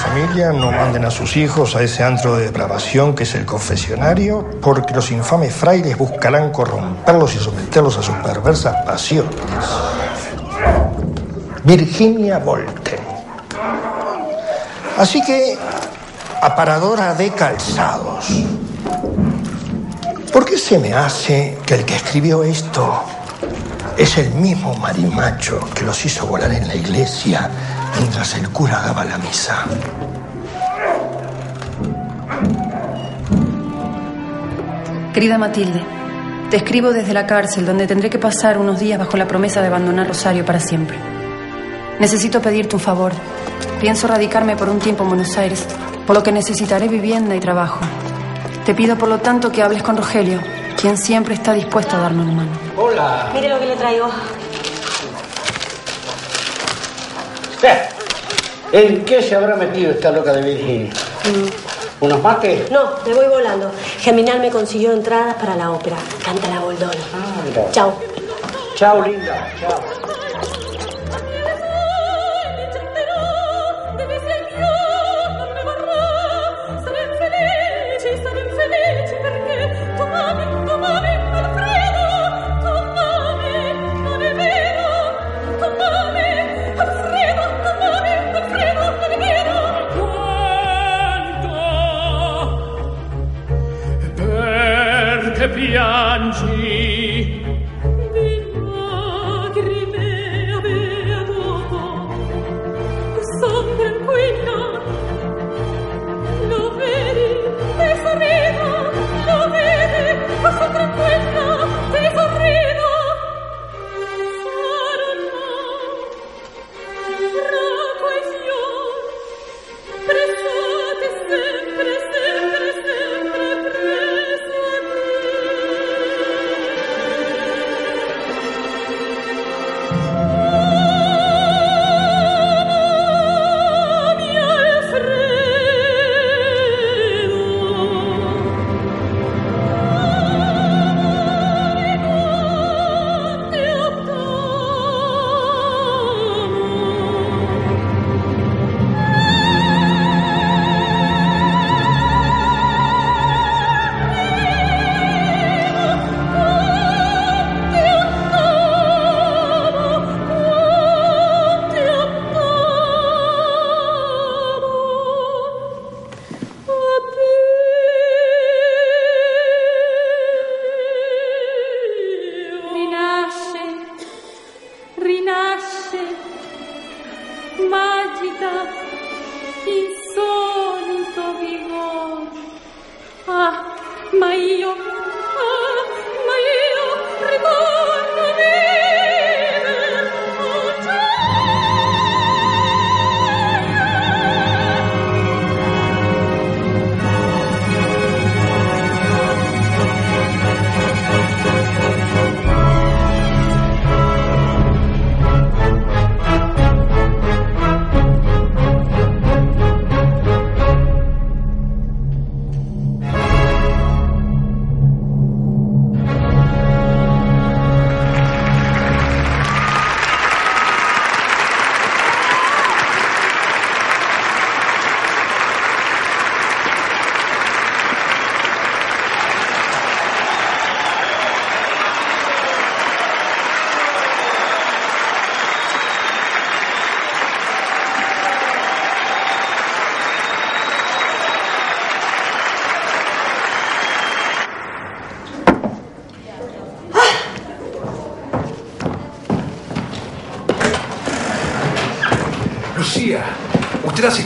familia, no manden a sus hijos a ese antro de depravación que es el confesionario, porque los infames frailes buscarán corromperlos y someterlos a sus perversas pasiones. Virginia Volten. Así que, aparadora de calzados. ¿Por qué se me hace que el que escribió esto es el mismo marimacho que los hizo volar en la iglesia mientras el cura daba la misa? Querida Matilde, te escribo desde la cárcel donde tendré que pasar unos días bajo la promesa de abandonar Rosario para siempre. Necesito pedirte un favor. Pienso radicarme por un tiempo en Buenos Aires, por lo que necesitaré vivienda y trabajo. Te pido por lo tanto que hables con Rogelio, quien siempre está dispuesto a darme una mano. Hola. Mire lo que le traigo. ¿En qué se habrá metido esta loca de Virginia? ¿Unos mates? No, me voy volando. Geminal me consiguió entradas para la ópera. Canta la Boldón. Ah. Chao. Chao, linda. Chao.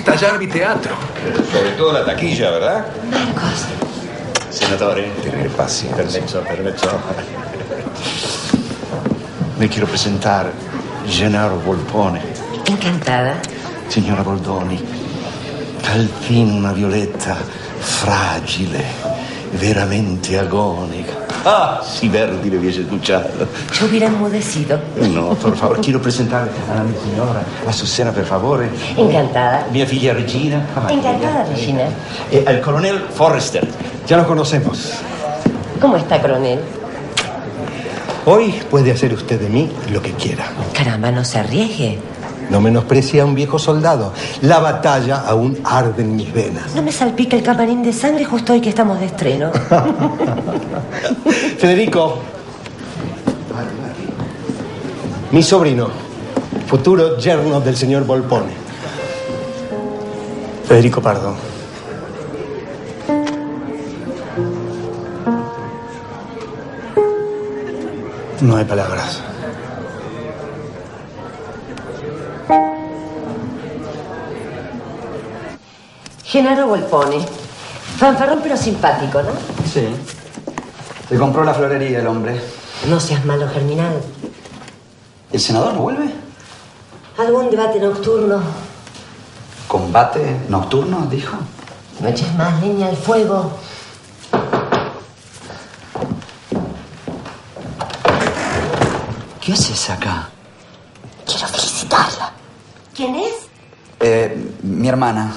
Estallar mi teatro. Sobre todo la taquilla, ¿verdad? Marcos. Senatore, tener paciencia. Permiso, permiso. Me quiero presentar, Gennaro Volpone. Encantada. Signora Goldoni, al fin una violetta fragile, veramente agónica. Ah, si Verdi le hubiese escuchado. Yo hubiera enmudecido. No, por favor, quiero presentar a mi signora, a Susana, per favore. Encantada. Mia figlia Regina. Encantada, Regina. E al coronel Forrester. Ya nos conocemos. ¿Cómo está, coronel? Hoy puede hacer usted de mí lo que quiera. Caramba, no se arriesgue. No menosprecie a un viejo soldado. La batalla aún arde en mis venas. No me salpica el camarín de sangre justo hoy que estamos de estreno. Federico. Mi sobrino, futuro yerno del señor Volpone. Federico Pardo. No hay palabras. Genaro Volpone. Fanfarrón pero simpático, ¿no? Sí. Se compró la florería el hombre. No seas malo, Germinal. ¿El senador no vuelve? Algún debate nocturno. ¿Combate nocturno, dijo? No eches más leña al fuego. ¿Qué haces acá? Quiero felicitarla. ¿Quién es? Eh, mi hermana.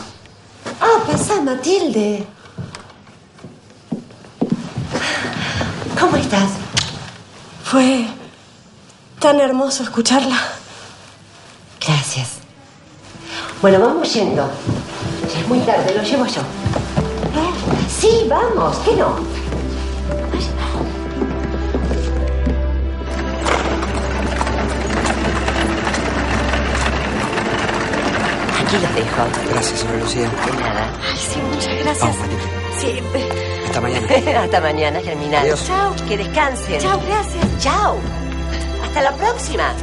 Ah, pasa, Matilde. ¿Cómo estás? Fue tan hermoso escucharla. Gracias. Bueno, vamos yendo. Ya es muy tarde, lo llevo yo. ¿Eh? Sí, vamos, ¿qué no? Aquí los dejo. Gracias, señora Lucía. De nada. Ay, sí, muchas gracias. Vamos, Matilde. Sí. Hasta mañana. Hasta mañana, Germinal. Adiós. Chao. Que descansen. Chao, gracias. Chao. Hasta la próxima.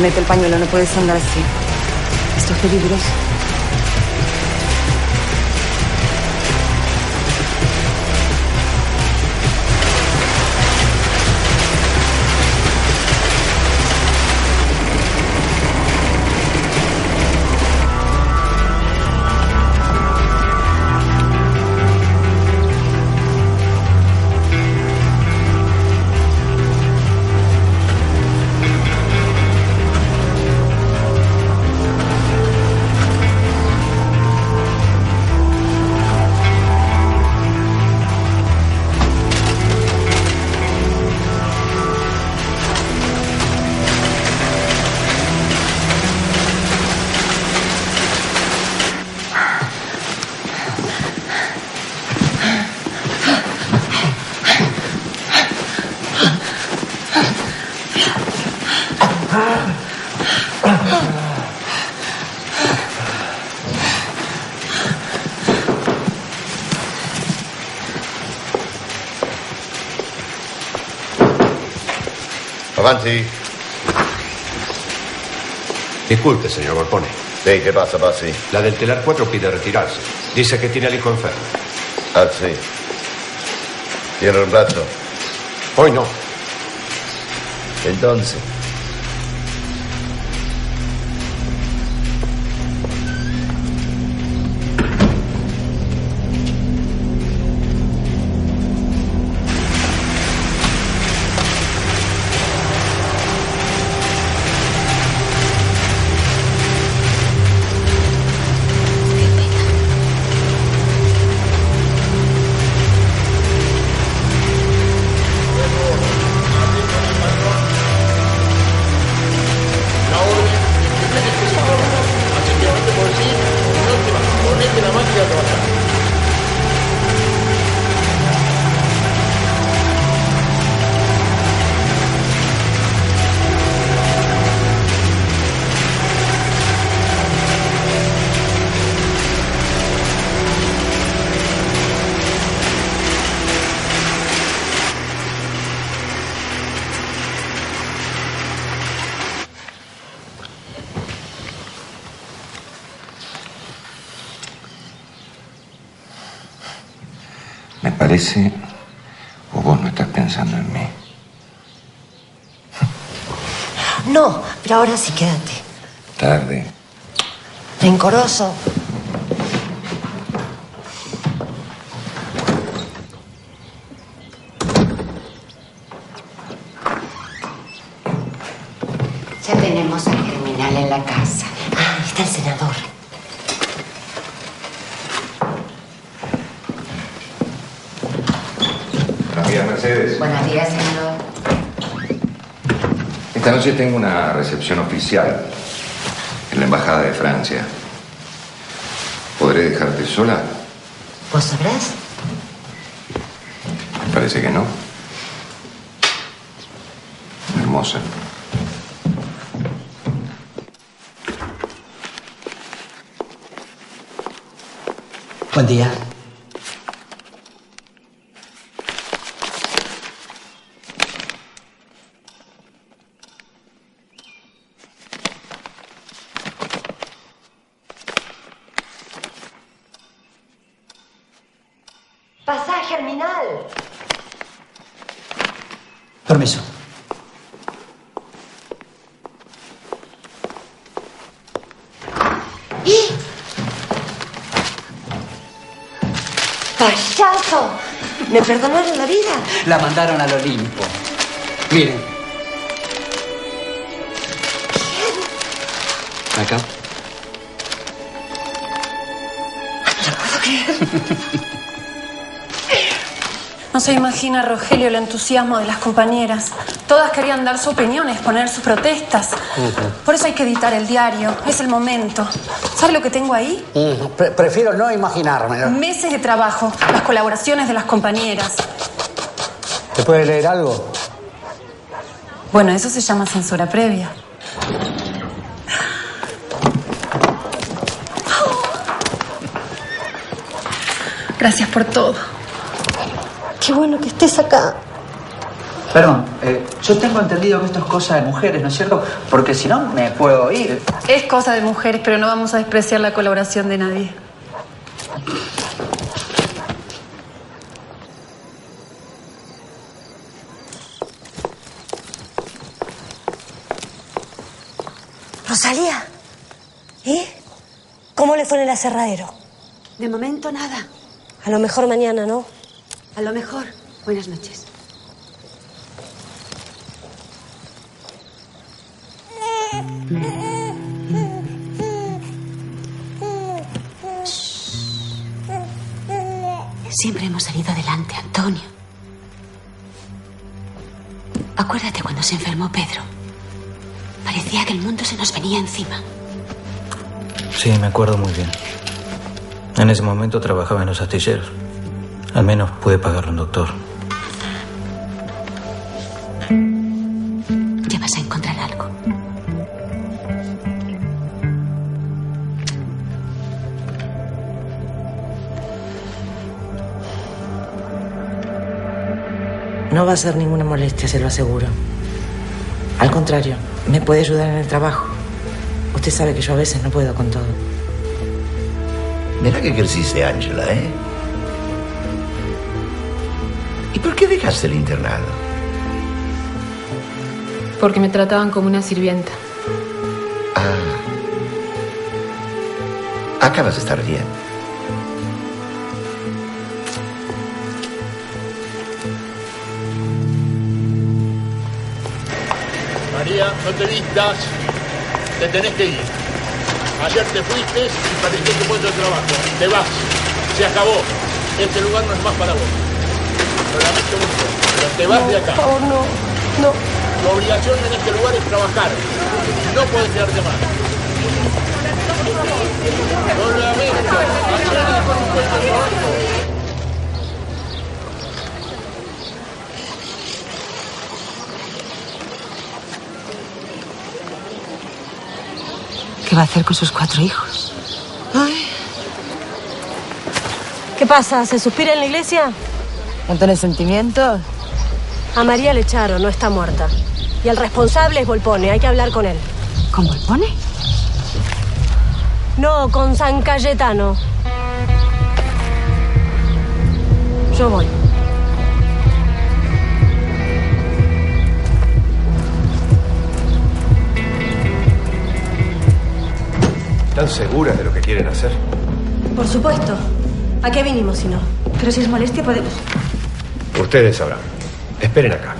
Ponete el pañuelo, no puedes andar así. Esto es peligroso. Disculpe, señor Golpone. Sí, ¿qué pasa, Pasi? La del telar 4 pide retirarse. Dice que tiene al hijo enfermo. Ah, sí. ¿Tiene un rato? Hoy no. Entonces, parece, o vos no estás pensando en mí. No, pero ahora sí quédate. Tarde. Rencoroso. Ya tenemos al Germinal en la casa. Ah, ahí está el senador. Buenos días, Mercedes. Buenos días, senador. Esta noche tengo una recepción oficial en la Embajada de Francia. ¿Podré dejarte sola? ¿Vos sabrás? Parece que no. Hermosa. Buen día. ¿Me perdonaron la vida? La mandaron al Olimpo. Miren. No se imagina, Rogelio, el entusiasmo de las compañeras. Todas querían dar su opinión, exponer sus protestas. Por eso hay que editar el diario. Es el momento. ¿Sabe lo que tengo ahí? Pre- prefiero no imaginarme. Meses de trabajo, las colaboraciones de las compañeras. ¿Te puede leer algo? Bueno, eso se llama censura previa. Gracias por todo. Qué bueno que estés acá. Perdón, eh, yo tengo entendido que esto es cosa de mujeres, ¿no es cierto? Porque si no, me puedo ir. Es cosa de mujeres, pero no vamos a despreciar la colaboración de nadie. Rosalía. ¿Y? ¿Cómo le fue en el aserradero? De momento nada. A lo mejor mañana, ¿no? A lo mejor. Buenas noches. Siempre hemos salido adelante, Antonio. Acuérdate cuando se enfermó Pedro. Parecía que el mundo se nos venía encima. Sí, me acuerdo muy bien. En ese momento trabajaba en los astilleros. Al menos pude pagarle un doctor. Ya vas a encontrar algo. No va a ser ninguna molestia, se lo aseguro. Al contrario, me puede ayudar en el trabajo. Usted sabe que yo a veces no puedo con todo. Mira que creciste, Ángela, ¿eh? Dejaste el internado? Porque me trataban como una sirvienta. Ah. Acá vas a estar bien. María, no te vistas. Te tenés que ir. Ayer te fuiste y perdiste tu puesto de trabajo. Te vas. Se acabó. Este lugar no es más para vos. Lo mucho, pero te vas de acá. Por favor, no. No. Tu obligación en este lugar es trabajar. No puedes quedarte más. Lo lamento. Ayer con un puesto de trabajo. ¿Qué va a hacer con sus cuatro hijos? ¿Qué pasa? ¿Se suspira en la iglesia? ¿No tenés sentimientos? A María le echaron, no está muerta. Y el responsable es Volpone, hay que hablar con él. ¿Con Volpone? No, con San Cayetano. Yo voy. ¿Están seguras de lo que quieren hacer? Por supuesto. ¿A qué vinimos si no? Pero si es molestia, podemos. Ustedes sabrán. Esperen acá.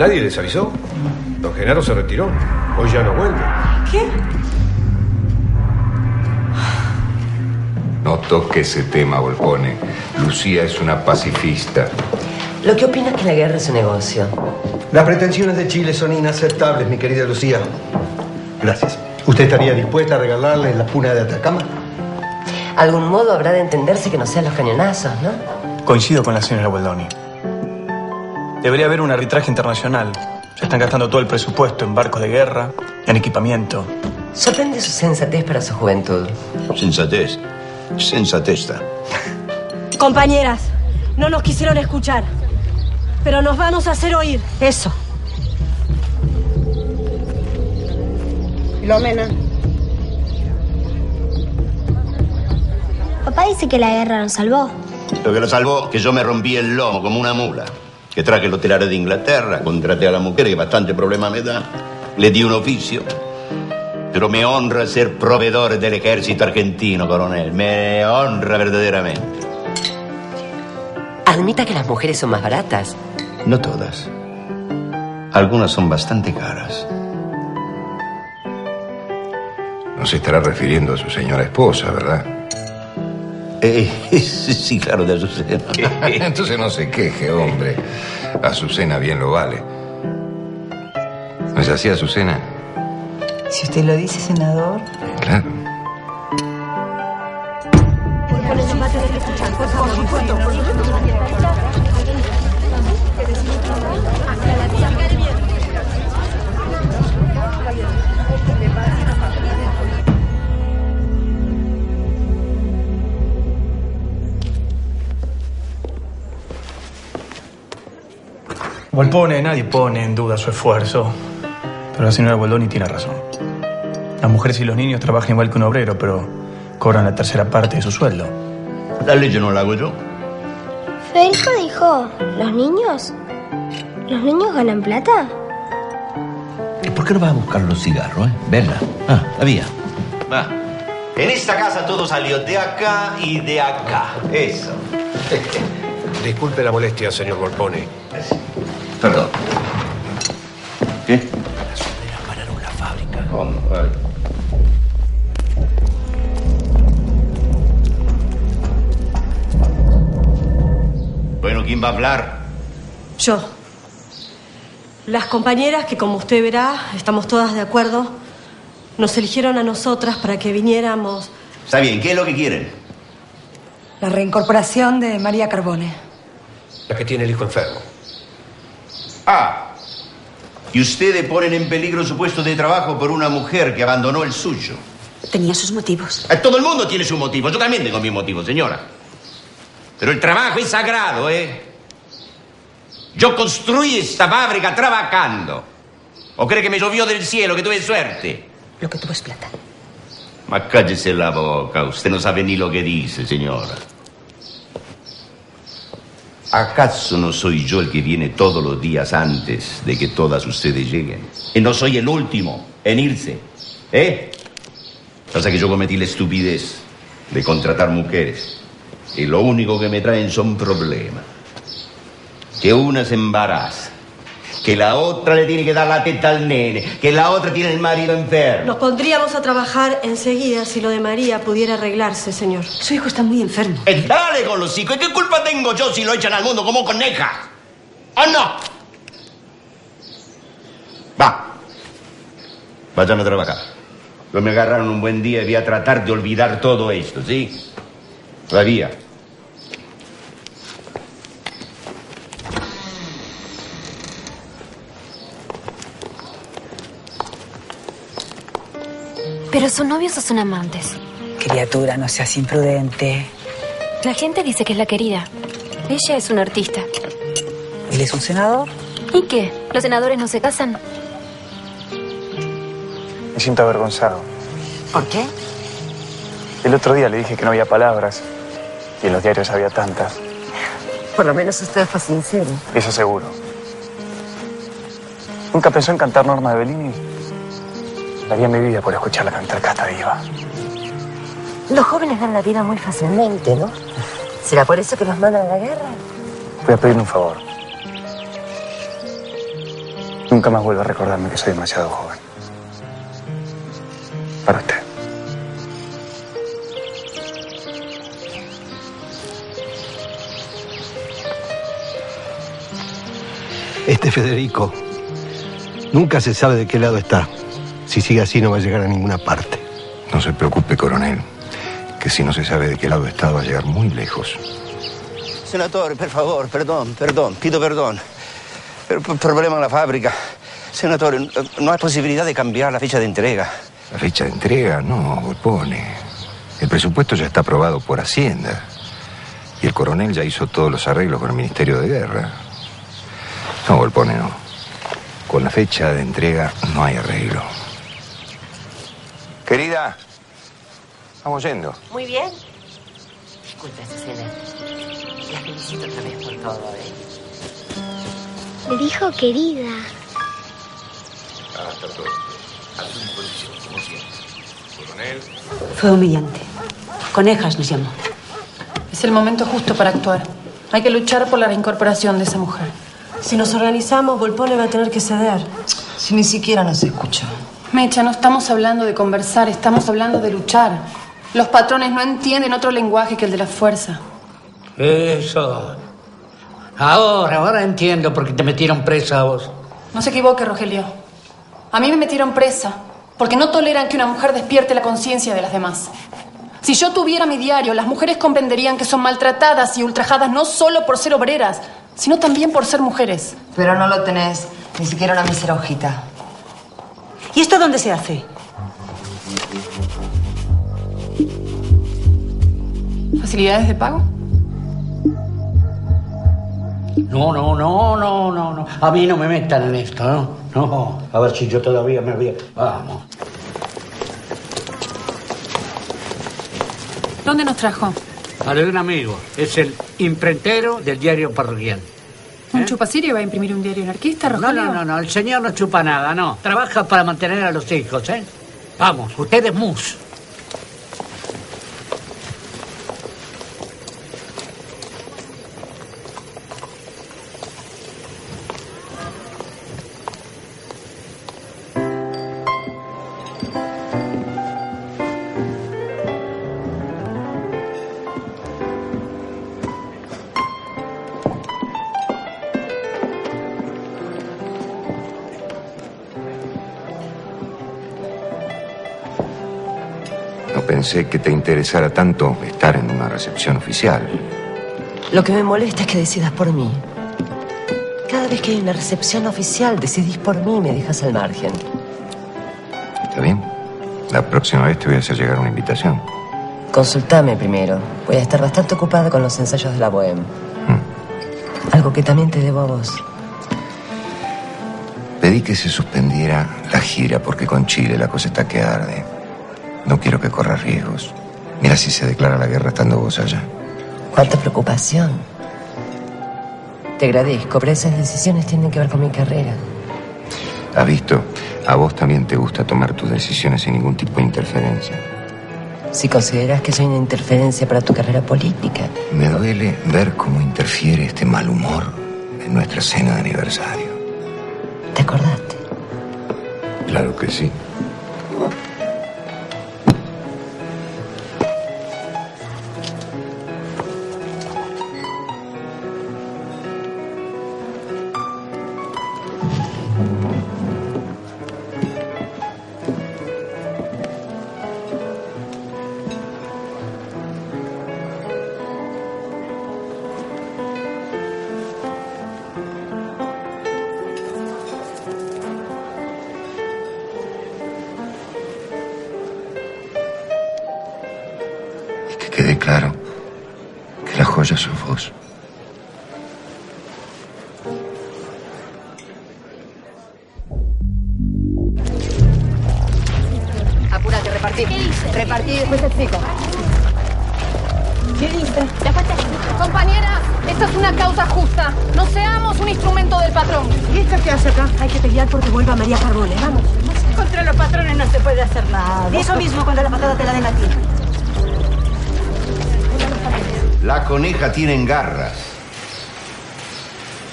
¿Nadie les avisó? Don Genaro se retiró. Hoy ya no vuelve. ¿Qué? No toque ese tema, Volpone. Lucía es una pacifista. Lo que opina es que la guerra es un negocio. Las pretensiones de Chile son inaceptables, mi querida Lucía. Gracias. ¿Usted estaría dispuesta a regalarle la puna de Atacama? Algún modo habrá de entenderse que no sean los cañonazos, ¿no? Coincido con la señora Gualdoni. Debería haber un arbitraje internacional. Se están gastando todo el presupuesto en barcos de guerra, en equipamiento. Sorprende su sensatez para su juventud. Sensatez. Sensatesta. Compañeras, no nos quisieron escuchar. Pero nos vamos a hacer oír. Eso. Filomena. Papá dice que la guerra nos salvó. Lo que lo salvó, que yo me rompí el lomo como una mula. Que traje los telares de Inglaterra, contraté a la mujer que bastante problema me da. Le di un oficio. Pero me honra ser proveedor del ejército argentino, coronel. Me honra verdaderamente. Admita que las mujeres son más baratas. No todas. Algunas son bastante caras. No se estará refiriendo a su señora esposa, ¿verdad? Eh, sí, claro, de Azucena. Entonces no se queje, hombre. Azucena bien lo vale. ¿No es así, Azucena? Si usted lo dice, senador. Claro. Volpone, nadie pone en duda su esfuerzo. Pero la señora Gualdoni tiene razón. Las mujeres y los niños trabajan igual que un obrero, pero cobran la tercera parte de su sueldo. La ley no la hago yo. Federico dijo, ¿los niños? ¿Los niños ganan plata? ¿Y por qué no vas a buscar los cigarros, eh? Verla. Ah, había. Va. En esta casa todo salió de acá y de acá. Eso. Disculpe la molestia, señor Volpone. Perdón. ¿Qué? Pararon la fábrica. ¿Cómo? Bueno, ¿quién va a hablar? Yo. Las compañeras que, como usted verá, estamos todas de acuerdo, nos eligieron a nosotras para que viniéramos. Está bien, ¿qué es lo que quieren? La reincorporación de María Carbone. La que tiene el hijo enfermo. Ah, y ustedes ponen en peligro su puesto de trabajo por una mujer que abandonó el suyo. Tenía sus motivos. Eh, Todo el mundo tiene su motivo. Yo también tengo mis motivos, señora. Pero el trabajo es sagrado, ¿eh? Yo construí esta fábrica trabajando. ¿O cree que me llovió del cielo, que tuve suerte? Lo que tuvo es plata. Ma cállese la boca. Usted no sabe ni lo que dice, señora. ¿Acaso no soy yo el que viene todos los días antes de que todas ustedes lleguen? Y no soy el último en irse. ¿Eh? Pasa que yo cometí la estupidez de contratar mujeres. Y lo único que me traen son problemas. Que una se embaraza. Que la otra le tiene que dar la teta al nene. Que la otra tiene el marido enfermo. Nos pondríamos a trabajar enseguida si lo de María pudiera arreglarse, señor. Su hijo está muy enfermo. Eh, dale con los hijos. ¿Y ¿Qué culpa tengo yo si lo echan al mundo como coneja? ¿O no? Va. Vayan a trabajar. Yo me agarraron un buen día y voy a tratar de olvidar todo esto, ¿sí? Todavía. Pero son novios o son amantes. Criatura, no seas imprudente. La gente dice que es la querida. Ella es una artista. ¿Él es un senador? ¿Y qué? ¿Los senadores no se casan? Me siento avergonzado. ¿Por qué? El otro día le dije que no había palabras y en los diarios había tantas. Por lo menos usted fue sincero. Eso seguro. ¿Nunca pensó en cantar Norma de Bellini? Daría mi vida por escucharla cantar Casta Diva. Los jóvenes dan la vida muy fácilmente, ¿no? ¿Será por eso que los mandan a la guerra? Voy a pedirle un favor. Nunca más vuelva a recordarme que soy demasiado joven. Para usted. Este Federico nunca se sabe de qué lado está. Si sigue así no va a llegar a ninguna parte. No se preocupe, coronel, que si no se sabe de qué lado está va a llegar muy lejos. Senatore, per favore, perdón, perdón, pido perdón. Pero por problema en la fábrica. Senatore, no hay posibilidad de cambiar la fecha de entrega. La fecha de entrega, no, Volpone. El presupuesto ya está aprobado por Hacienda. Y el coronel ya hizo todos los arreglos con el Ministerio de Guerra. No, Volpone, no. Con la fecha de entrega no hay arreglo. Querida, vamos yendo. Muy bien. Disculpe, Azucena. La felicito otra vez por todo, ¿eh? Me dijo querida. Ah, está todo. A su disposición, como siempre. Coronel. Fue humillante. Conejas nos llamó. Es el momento justo para actuar. Hay que luchar por la reincorporación de esa mujer. Si nos organizamos, Volpone va a tener que ceder. Si ni siquiera nos escucha. Mecha, no estamos hablando de conversar, estamos hablando de luchar. Los patrones no entienden otro lenguaje que el de la fuerza. Eso. Ahora, ahora entiendo por qué te metieron presa a vos. No se equivoque, Rogelio. A mí me metieron presa porque no toleran que una mujer despierte la conciencia de las demás. Si yo tuviera mi diario, las mujeres comprenderían que son maltratadas y ultrajadas no solo por ser obreras, sino también por ser mujeres. Pero no lo tenés, ni siquiera una mísera hojita. ¿Y esto dónde se hace? ¿Facilidades de pago? No, no, no, no, no, no. A mí no me metan en esto, ¿no? No. A ver si yo todavía me había. Vamos. ¿Dónde nos trajo? A de un amigo. Es el imprentero del diario parroquial. ¿Un chupacirio va a imprimir un diario anarquista, No, Rogelio? no, no, no. El señor no chupa nada, no. Trabaja para mantener a los hijos, ¿eh? Vamos, usted es mus. Pensé que te interesara tanto estar en una recepción oficial. Lo que me molesta es que decidas por mí. Cada vez que hay una recepción oficial, decidís por mí y me dejas al margen. ¿Está bien? La próxima vez te voy a hacer llegar una invitación. Consultame primero. Voy a estar bastante ocupada con los ensayos de la Bohème. Algo que también te debo a vos. Pedí que se suspendiera la gira porque con Chile la cosa está que arde. No quiero que corra riesgos. Mira si se declara la guerra estando vos allá. Cuánta preocupación. Te agradezco, pero esas decisiones tienen que ver con mi carrera. ¿Has visto? A vos también te gusta tomar tus decisiones sin ningún tipo de interferencia. Si consideras que soy una interferencia para tu carrera política. Me duele ver cómo interfiere este mal humor en nuestra cena de aniversario. ¿Te acordaste? Claro que sí.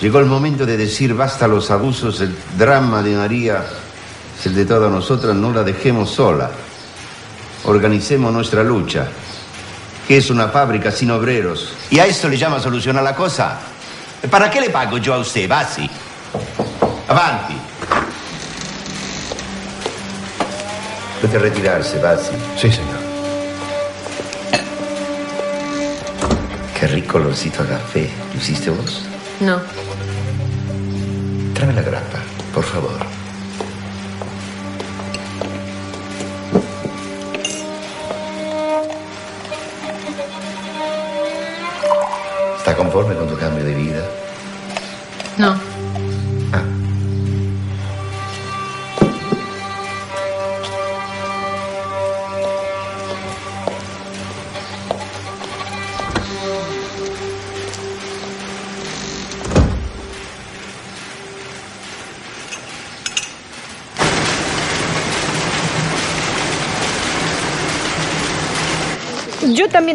Llegó el momento de decir basta a los abusos, el drama de María es el de todas nosotras, no la dejemos sola. Organicemos nuestra lucha, que es una fábrica sin obreros. ¿Y a esto le llama solucionar la cosa? ¿Para qué le pago yo a usted, Basi? Avanti. Puede retirarse, Basi. Sí, señor. Qué rico olorcito a café. ¿Lo hiciste vos? No. Tráeme la grapa, por favor. ¿Está conforme con tu cambio de vida?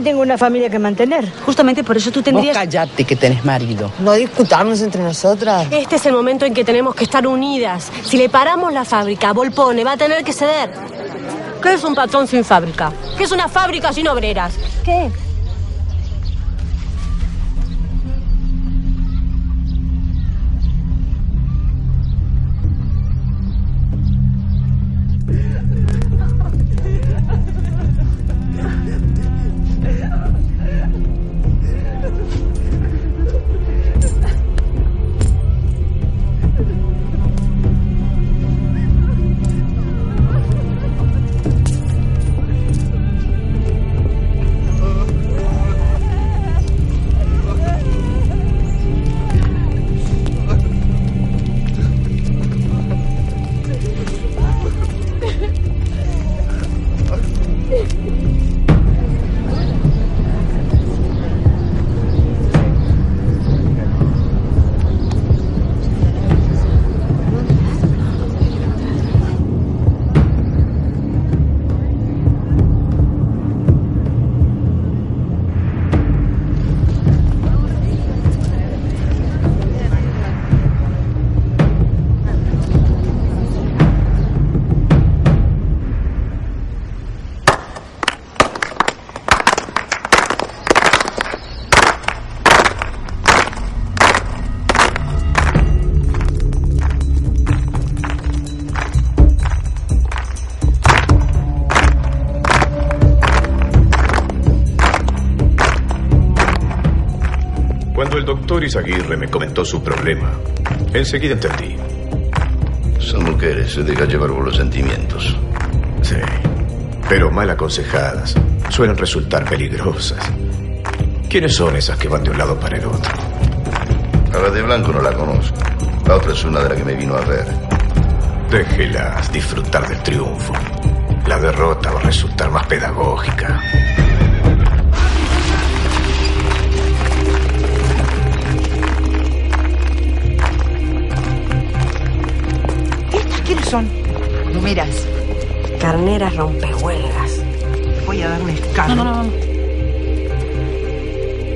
También tengo una familia que mantener. Justamente por eso tú tendrías... cállate que tenés marido. No discutamos entre nosotras. Este es el momento en que tenemos que estar unidas. Si le paramos la fábrica, Volpone va a tener que ceder. ¿Qué es un patrón sin fábrica? ¿Qué es una fábrica sin obreras? ¿Qué? Doctor Isaguirre me comentó su problema, enseguida entendí. Son mujeres, se dejan llevar por los sentimientos. Sí, pero mal aconsejadas suelen resultar peligrosas. ¿Quiénes son esas que van de un lado para el otro? A la de blanco no la conozco. La otra es una de las que me vino a ver. Déjelas disfrutar del triunfo. La derrota va a resultar más pedagógica. Son? Numeras. Carneras rompehuelgas. Voy a dar un escándalo. No, no, no.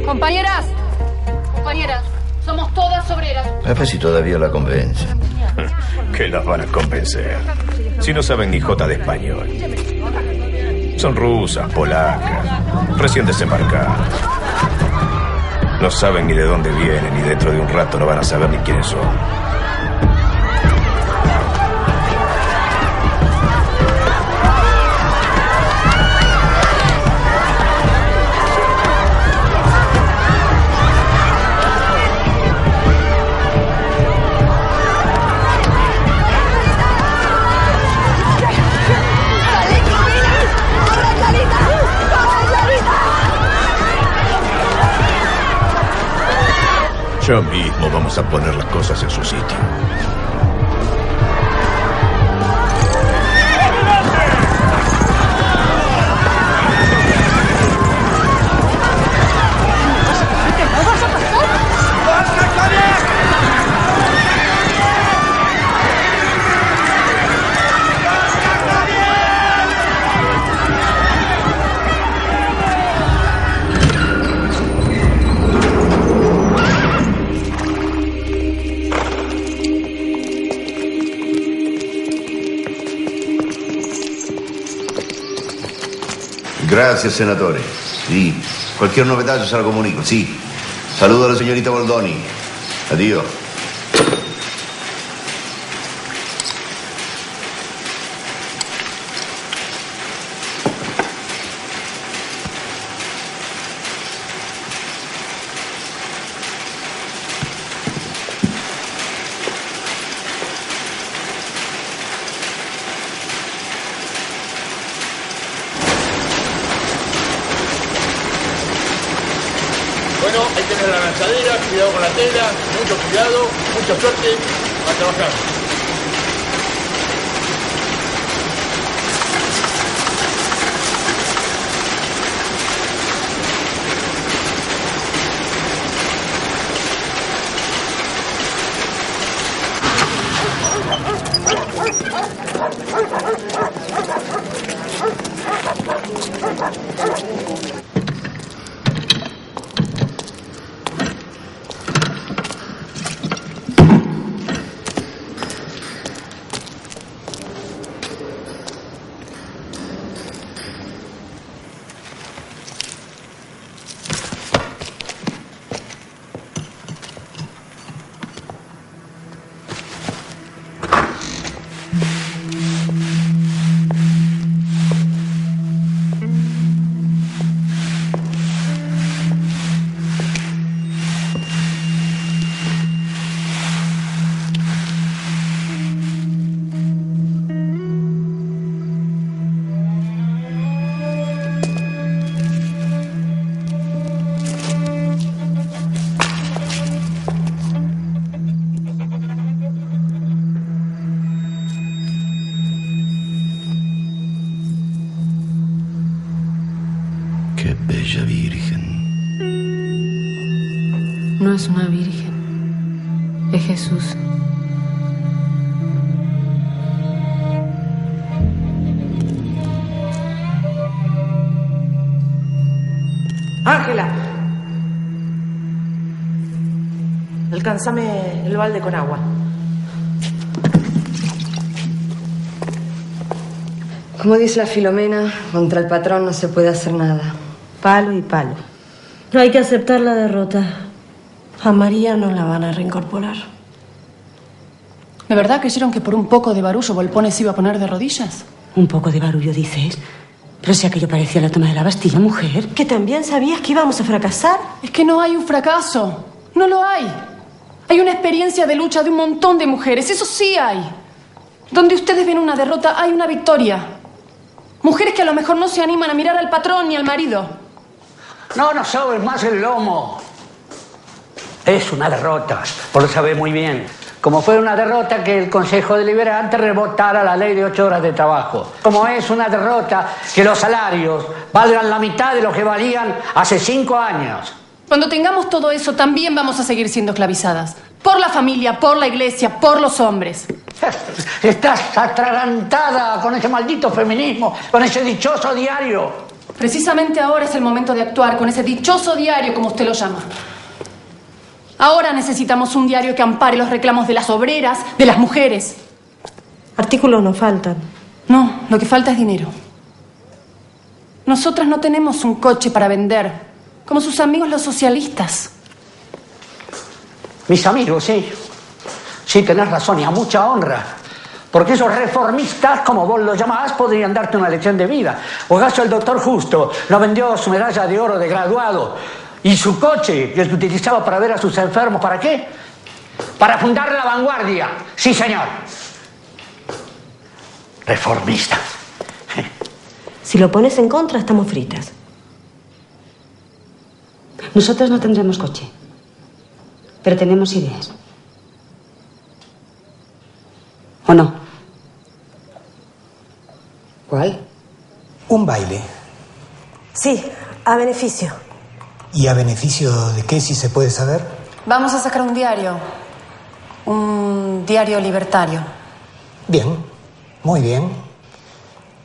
Compañeras, compañeras, somos todas obreras. A ver si todavía la convence. que las van a convencer. Si no saben ni jota de español. Son rusas, polacas, recién desembarcadas. No saben ni de dónde vienen y dentro de un rato no van a saber ni quiénes son. Ya mismo vamos a poner las cosas en su sitio. Gracias, senatore. Sí. Cualquier novedad yo se la comunico. Sí. Saludo a la señorita Boldoni. Adiós. Alcánzame el balde con agua. Como dice la Filomena, contra el patrón no se puede hacer nada. Palo y palo. No hay que aceptar la derrota. A María no la van a reincorporar. ¿De verdad creyeron que por un poco de barullo Volpone se iba a poner de rodillas? Un poco de barullo, dices. Pero si aquello parecía la toma de la Bastilla, mujer. ¿Que también sabías que íbamos a fracasar? Es que no hay un fracaso. No lo hay. Hay una experiencia de lucha de un montón de mujeres, eso sí hay. Donde ustedes ven una derrota, hay una victoria. Mujeres que a lo mejor no se animan a mirar al patrón ni al marido. No nos sobres más el lomo. Es una derrota, por lo sabe muy bien. Como fue una derrota que el Consejo Deliberante rebotara la ley de ocho horas de trabajo. Como es una derrota que los salarios valgan la mitad de lo que valían hace cinco años. Cuando tengamos todo eso, también vamos a seguir siendo esclavizadas. Por la familia, por la iglesia, por los hombres. Estás atragantada con ese maldito feminismo, con ese dichoso diario. Precisamente ahora es el momento de actuar con ese dichoso diario, como usted lo llama. Ahora necesitamos un diario que ampare los reclamos de las obreras, de las mujeres. Artículos no faltan. No, lo que falta es dinero. Nosotras no tenemos un coche para vender, como sus amigos los socialistas. Mis amigos, sí. Sí, tenés razón y a mucha honra. Porque esos reformistas, como vos los llamás, podrían darte una lección de vida. O acaso el doctor Justo no vendió su medalla de oro de graduado y su coche que utilizaba para ver a sus enfermos. ¿Para qué? Para fundar la vanguardia. Sí, señor. Reformista. Si lo pones en contra, estamos fritas. Nosotros no tendremos coche, pero tenemos ideas. ¿O no? ¿Cuál? Un baile. Sí, a beneficio. ¿Y a beneficio de qué, si se puede saber? Vamos a sacar un diario. Un diario libertario. Bien, muy bien.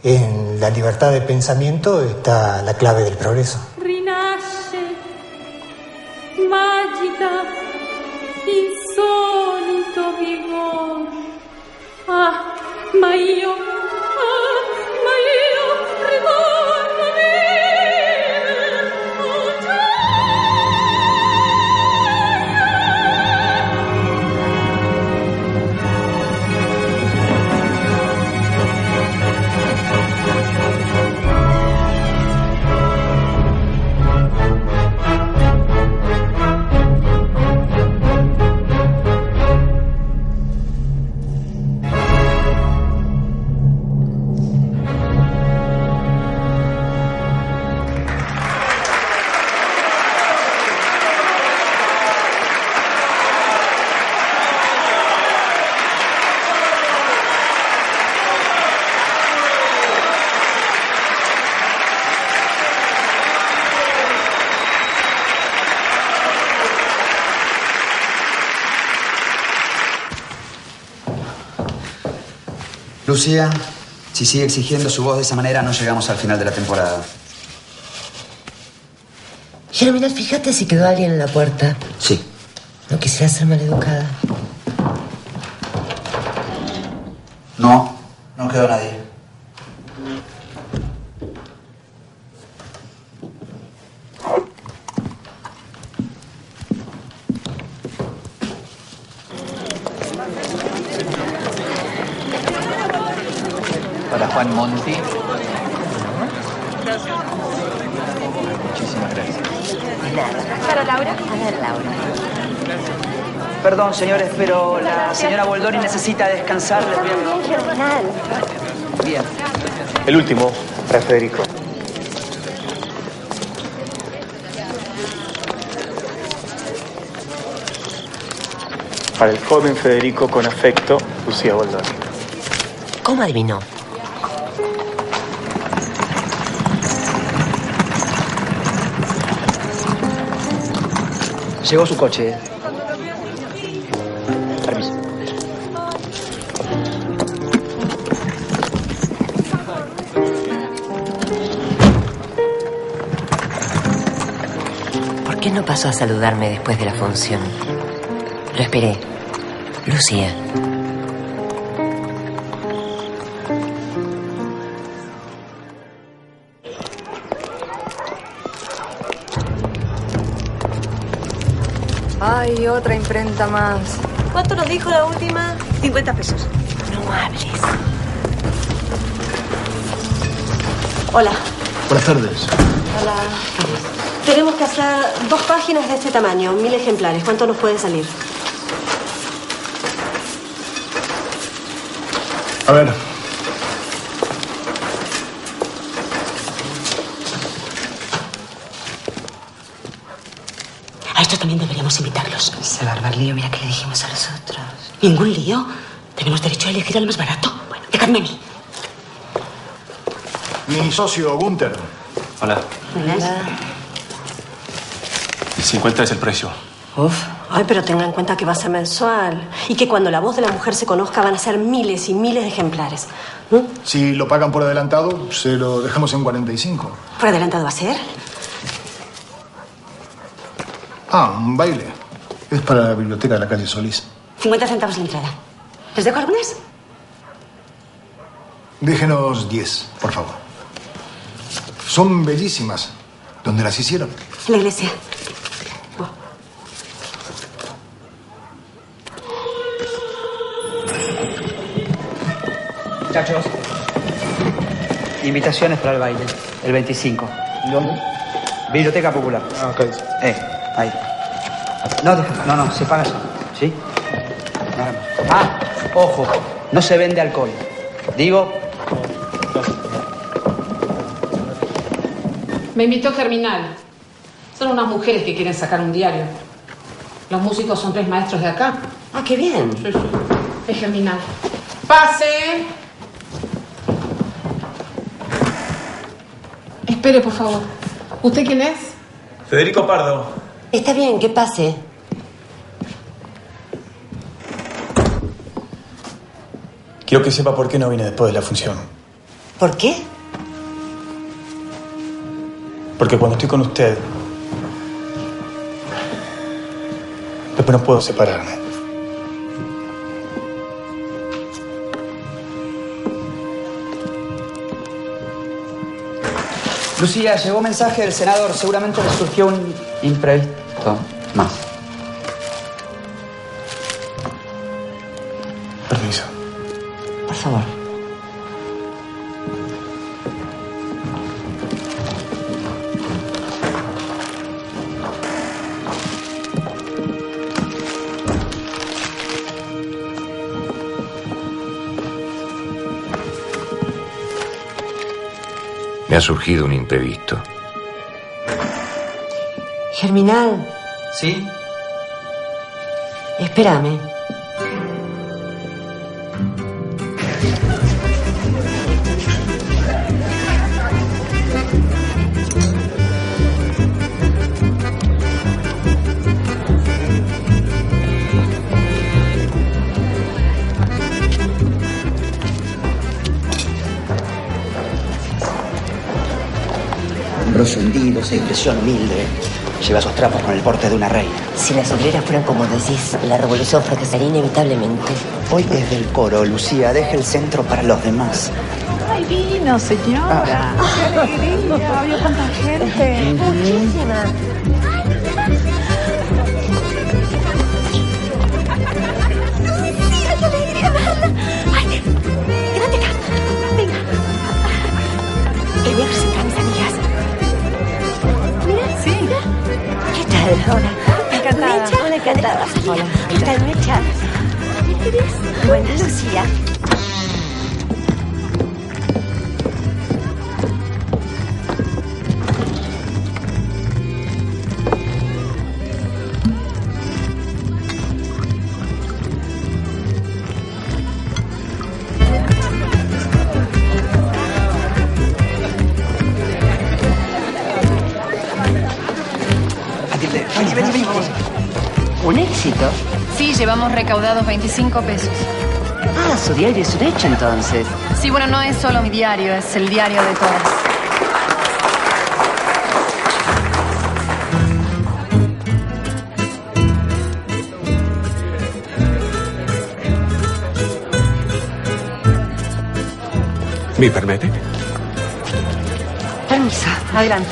En la libertad de pensamiento está la clave del progreso. Magica, insolito vigor. Ah, ma io, ah, ma io Lucía, si sigue exigiendo su voz de esa manera, no llegamos al final de la temporada. Germinal, fíjate si quedó alguien en la puerta. Sí. No quisiera ser maleducada. No, no quedó nadie. Para Juan Monti. Muchísimas gracias. ¿Para Laura? A ver, Laura. Perdón, señores, pero la señora Boldoni necesita descansar. Bien. El último, para Federico. Para el joven Federico con afecto, Lucía Boldoni. ¿Cómo adivinó? Llegó su coche. Pasó a saludarme después de la función? Lo esperé. Lucía. Ay, otra imprenta más. ¿Cuánto nos dijo la última? 50 pesos. No hables. Hola. Buenas tardes. Hola. Tenemos que hacer dos páginas de este tamaño, mil ejemplares. ¿Cuánto nos puede salir? A ver. A estos también deberíamos invitarlos. Se va a armar lío, mira que le dijimos a los otros. Ningún lío. Tenemos derecho a elegir al más barato. Bueno, dejadme a mí. Mi socio, Gunther. Hola. El 50 es el precio. Uf. Ay, pero tenga en cuenta que va a ser mensual. Y que cuando la voz de la mujer se conozca van a ser miles y miles de ejemplares. Si lo pagan por adelantado, se lo dejamos en 45. ¿Por adelantado va a ser? Ah, un baile. Es para la biblioteca de la calle Solís. 50 centavos la entrada. ¿Les dejo algunas? Déjenos 10, por favor. Son bellísimas. ¿Dónde las hicieron? En la iglesia. Muchachos, invitaciones para el baile, el 25. ¿Dónde? Biblioteca Popular. Ah, ok. Eh, ahí. No, deja- no, no, se paga eso. ¿Sí? Nada más. Ah, ojo, no se vende alcohol. Digo, Me invitó Germinal. Son unas mujeres que quieren sacar un diario. Los músicos son tres maestros de acá. Ah, qué bien. Sí, sí. Es Germinal. ¡Pase! Espere, por favor. ¿Usted quién es? Federico Pardo. Está bien, que pase. Quiero que sepa por qué no vine después de la función. ¿Por qué? Porque cuando estoy con usted, después no puedo separarme. Lucía, llegó mensaje del senador. Seguramente le surgió un imprevisto más. Ha surgido un imprevisto. Germinal, ¿Sí? espérame. Humilde. Lleva sus trapos con el porte de una reina. Si las obreras fueran como decís, la revolución fracasaría inevitablemente. Hoy es del coro, Lucía. Deja el centro para los demás. Ay, vino, señora. Qué alegría. Había tanta gente. Muchísima. Hola. Encantada. Hola, encantada. Hola. ¿Qué tal, Mecha? Buenas, Lucía. Sí, llevamos recaudados 25 pesos. Ah, su diario es un hecho entonces. Sí, bueno, no es solo mi diario, es el diario de todas. ¿Me permite? Permiso, adelante.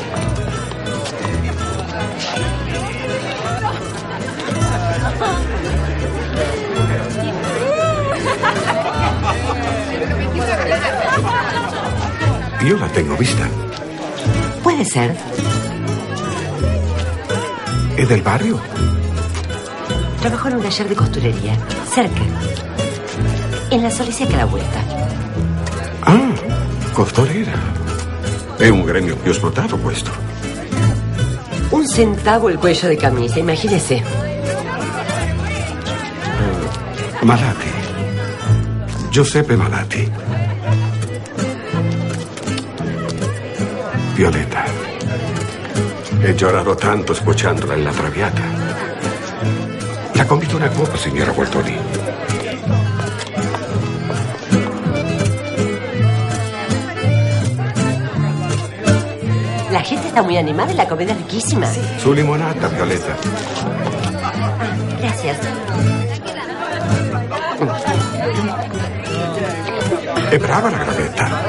Yo la tengo vista. ¿Puede ser. ¿Es del barrio? Trabajo en un taller de costurería, cerca. En la que la vuelta. Ah, costurera. Es un gremio più explotato questo. Un centavo el cuello de camisa, imagínese. Malati. Giuseppe Malati. He llorado tanto escuchándola en la traviata. La convido una copa, señora Gualtoni. La gente está muy animada y la comida es riquísima. Su limonata, Violeta. Gracias. Es brava la graneta.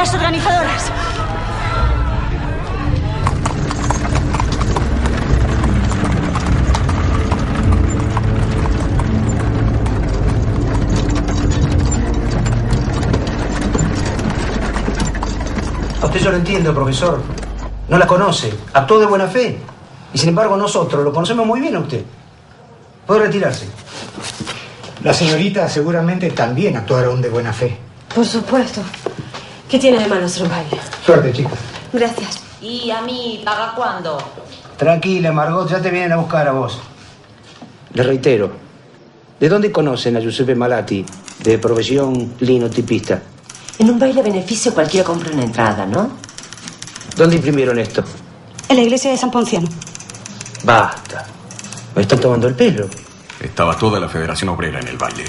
Las organizadoras. A usted yo lo entiendo, profesor. No la conoce. Actuó de buena fe. Y sin embargo nosotros lo conocemos muy bien a usted. Puede retirarse. La señorita seguramente también actuaron de buena fe. Por supuesto. ¿Qué tiene de malo ser un baile? Suerte, chicos. Gracias. ¿Y a mí paga cuándo? Tranquila, Margot, ya te vienen a buscar a vos. Le reitero, ¿de dónde conocen a Giuseppe Malati, de profesión linotipista? En un baile a beneficio cualquiera compra una entrada, ¿no? ¿Dónde imprimieron esto? En la iglesia de San Ponciano. Basta. Me están tomando el pelo. Estaba toda la Federación Obrera en el baile.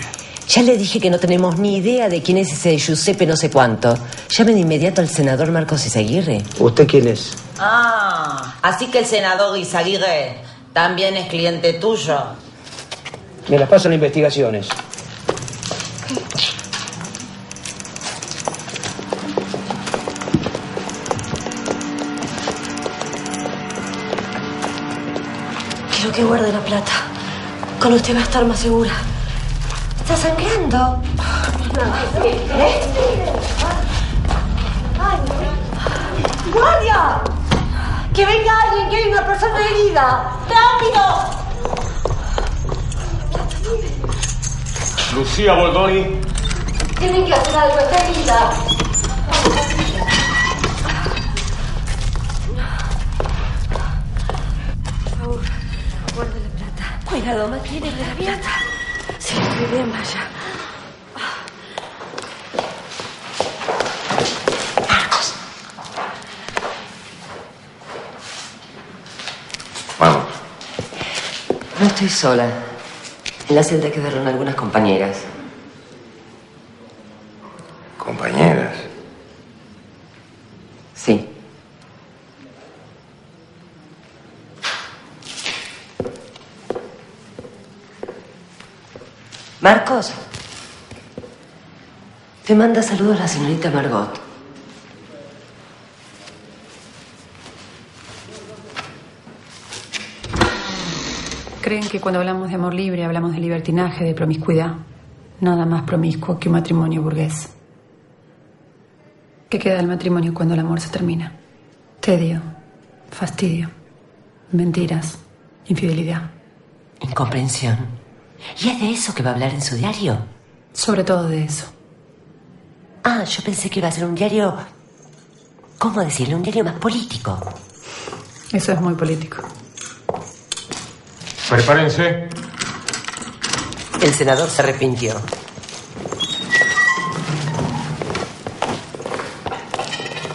Ya le dije que no tenemos ni idea de quién es ese Giuseppe no sé cuánto. Llame de inmediato al senador Marcos Izaguirre. ¿Usted quién es? Ah, así que el senador Izaguirre también es cliente tuyo. Me las pasan investigaciones. Quiero que guarde la plata. Con usted va a estar más segura. ¿Está sangrando? ¡Guardia! ¡Que venga alguien, que hay una persona herida! ¡Rápido! Lucía Boldoni. Tienen que hacer algo, está herida. Por favor, guarde la plata. Cuidado, más tiene la plata. Sí, muy bien, vaya. Vamos. No estoy sola. En la celda quedaron algunas. Compañeras. Sí. Marcos. Le manda saludos a la señorita Margot. Creen que cuando hablamos de amor libre hablamos de libertinaje, de promiscuidad. Nada más promiscuo que un matrimonio burgués. ¿Qué queda del matrimonio cuando el amor se termina? Tedio, fastidio, mentiras, infidelidad. Incomprensión. ¿Y es de eso que va a hablar en su diario? Sobre todo de eso. Ah, yo pensé que iba a ser un diario... ¿Cómo decirlo? Un diario más político. Eso es muy político. Prepárense. El senador se arrepintió.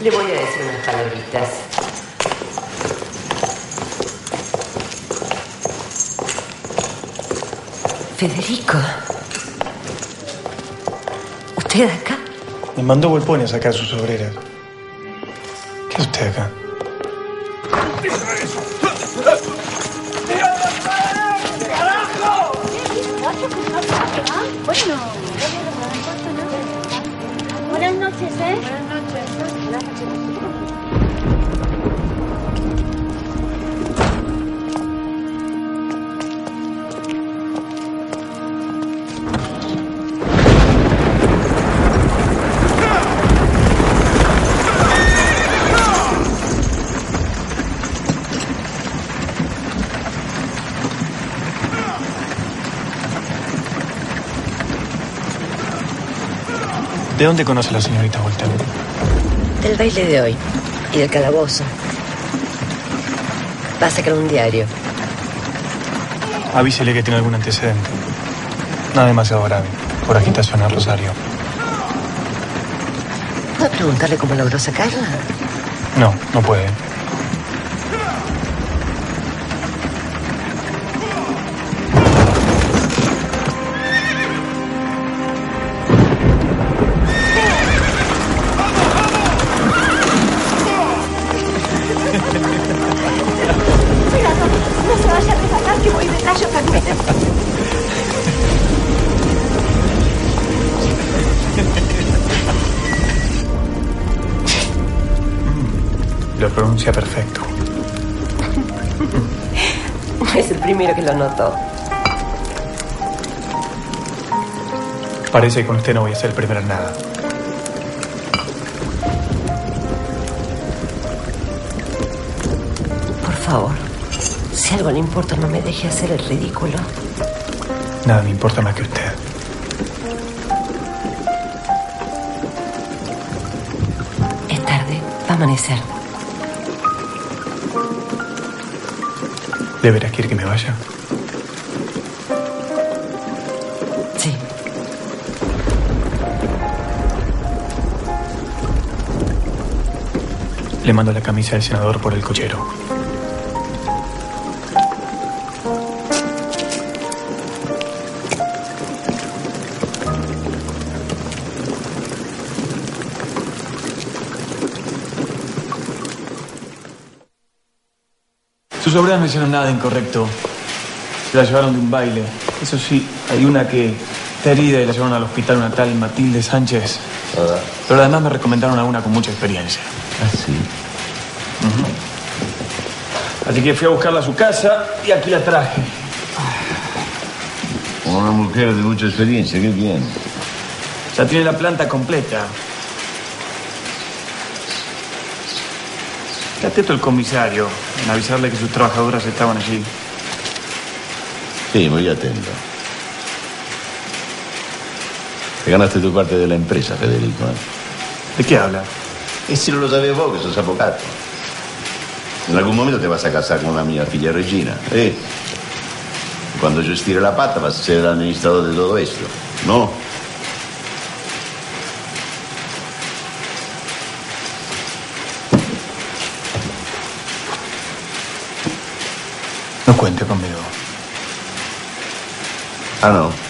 Le voy a decir unas palabritas. Federico. ¿Usted acá? Me mandó Volpone a sacar sus obreras. ¿Qué hace usted acá? Bueno. Buenas noches, ¿eh? ¿De dónde conoce a la señorita Voltaire? Del baile de hoy y del calabozo. Va a sacar un diario. Avísele que tiene algún antecedente. Nada demasiado grave. Por agitación al Rosario. ¿Puedo preguntarle cómo logró sacarla? No, no puede. Lo notó. Parece que con usted no voy a ser el primero en nada. Por favor, si algo le importa, no me deje hacer el ridículo. Nada me importa más que usted. Es tarde, va a amanecer. ¿De veras quiere que me vaya? Le mando la camisa del senador por el cochero. Sus obreras no hicieron nada incorrecto. Se la llevaron de un baile. Eso sí, hay una que está herida y la llevaron al hospital, una tal Matilde Sánchez. Pero además me recomendaron a una con mucha experiencia. Ah, sí. Así que fui a buscarla a su casa y aquí la traje. Una mujer de mucha experiencia, qué bien. Ya tiene la planta completa. Está atento el comisario en avisarle que sus trabajadoras estaban allí. Sí, muy atento. Te ganaste tu parte de la empresa, Federico. ¿eh? ¿De qué habla? Y si no lo sabes vos, que sos abogado. En algún momento te vas a casar con la mía figlia Regina. ¿eh? Y Cuando yo estire la pata vas a ser el administrador de todo esto. ¿No? No cuente conmigo. Ah, no.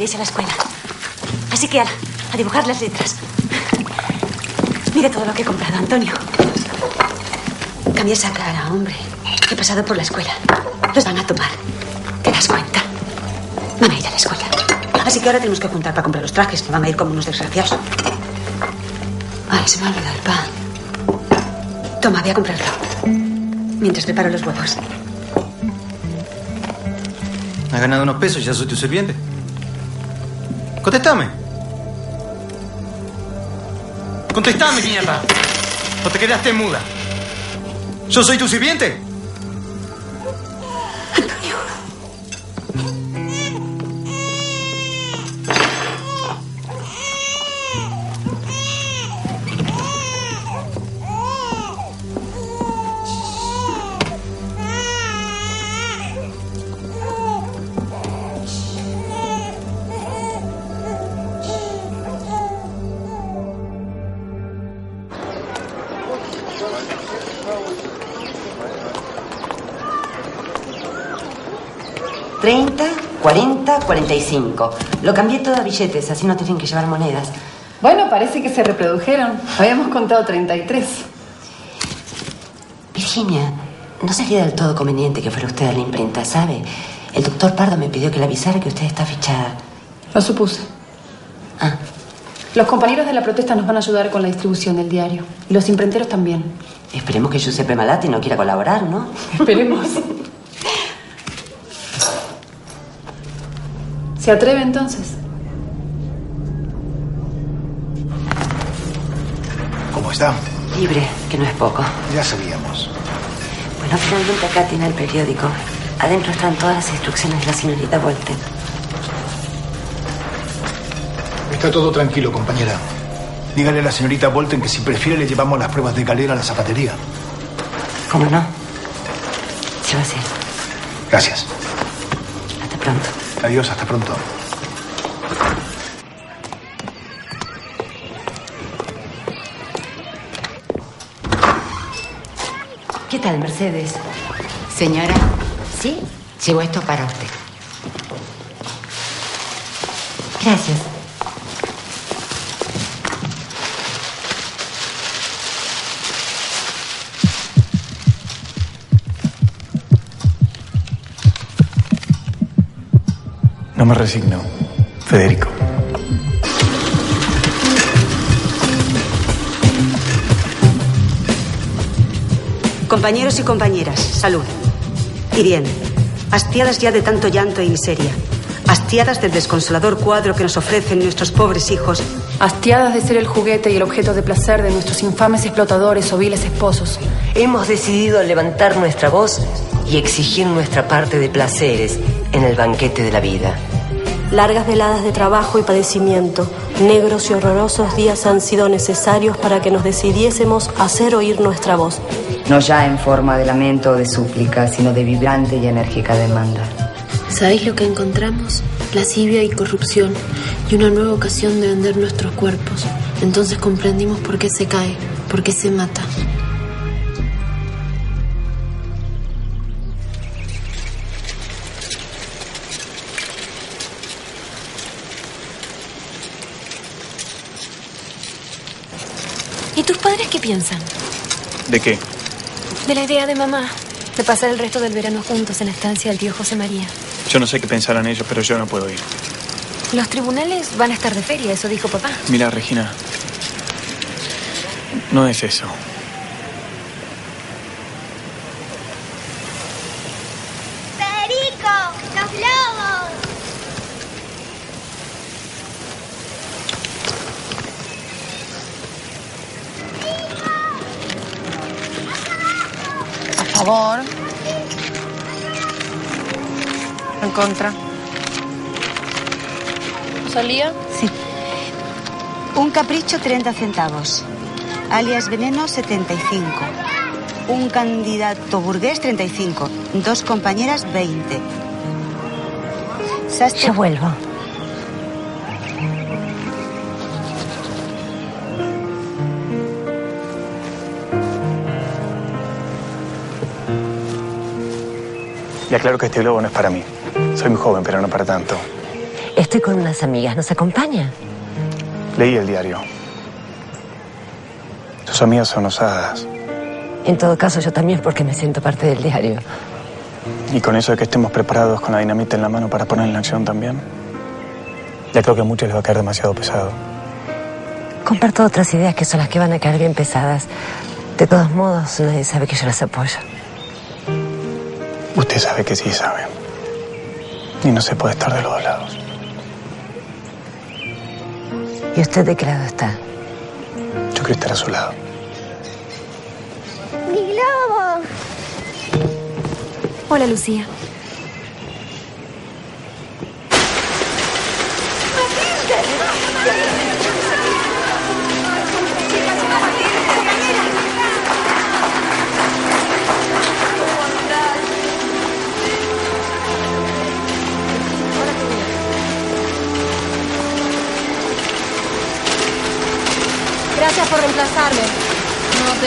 A la escuela. Así que, ala, a dibujar las letras. Mire todo lo que he comprado, Antonio. Cambia esa cara, hombre. He pasado por la escuela. Los van a tomar. ¿Te das cuenta? Van a ir a la escuela. Así que ahora tenemos que juntar para comprar los trajes, que van a ir como unos desgraciados. Ay, se me ha olvidado el pan. Toma, voy a comprarlo. Mientras preparo los huevos. Has ganado unos pesos y ya soy tu sirviente. Contéstame. Contéstame, mierda. ¿O te quedaste muda? ¿Yo soy tu sirviente? Treinta, cuarenta, cuarenta y cinco. Lo cambié todo a billetes, así no tienen que llevar monedas. Bueno, parece que se reprodujeron. Habíamos contado 33. Virginia, no sería del todo conveniente que fuera usted a la imprenta, ¿sabe? El doctor Pardo me pidió que le avisara que usted está fichada. Lo supuse. Ah. Los compañeros de la protesta nos van a ayudar con la distribución del diario. Y los imprenteros también. Esperemos que Giuseppe Malati no quiera colaborar, ¿no? Esperemos. ¿Se atreve entonces? ¿Cómo está? Libre, que no es poco. Ya sabíamos. Bueno, finalmente acá tiene el periódico. Adentro están todas las instrucciones de la señorita Volten. Está todo tranquilo, compañera. Dígale a la señorita Bolton que si prefiere le llevamos las pruebas de galera a la zapatería. ¿Cómo no? Se va a hacer. Gracias. Hasta pronto. Adiós, hasta pronto. ¿Qué tal, Mercedes? Señora, sí, llevo esto para usted. Gracias. Me resigno, Federico. Compañeros y compañeras, salud. Y bien, hastiadas ya de tanto llanto y miseria, hastiadas del desconsolador cuadro que nos ofrecen nuestros pobres hijos, Hastiadas de ser el juguete y el objeto de placer de nuestros infames explotadores o viles esposos. Hemos decidido levantar nuestra voz y exigir nuestra parte de placeres en el banquete de la vida. Largas veladas de trabajo y padecimiento, negros y horrorosos días han sido necesarios para que nos decidiésemos a hacer oír nuestra voz. No ya en forma de lamento o de súplica, sino de vibrante y enérgica demanda. ¿Sabéis lo que encontramos? Lascivia y corrupción y una nueva ocasión de vender nuestros cuerpos. Entonces comprendimos por qué se cae, por qué se mata. Piensan? ¿De qué? De la idea de mamá de pasar el resto del verano juntos en la estancia del tío José María. Yo no sé qué pensarán ellos, pero yo no puedo ir. Los tribunales van a estar de feria, eso dijo papá. Mira, Regina. No es eso. contra. ¿Salía? Sí. Un capricho 30 centavos. Alias Veneno 75. Un candidato burgués 35. Dos compañeras 20. Sastre... Yo vuelvo. Ya claro que este globo no es para mí. Soy muy joven, pero no para tanto. Estoy con unas amigas. ¿Nos acompaña? Leí el diario. Tus amigas son osadas. En todo caso, yo también porque me siento parte del diario. Y con eso de que estemos preparados con la dinamita en la mano para poner en acción también. Ya creo que a muchos les va a caer demasiado pesado. Comparto otras ideas que son las que van a caer bien pesadas. De todos modos, nadie sabe que yo las apoyo. Usted sabe que sí sabe. Y no se puede estar de los dos lados. ¿Y usted de qué lado está? Yo quiero estar a su lado. ¡Mi globo! Hola, Lucía.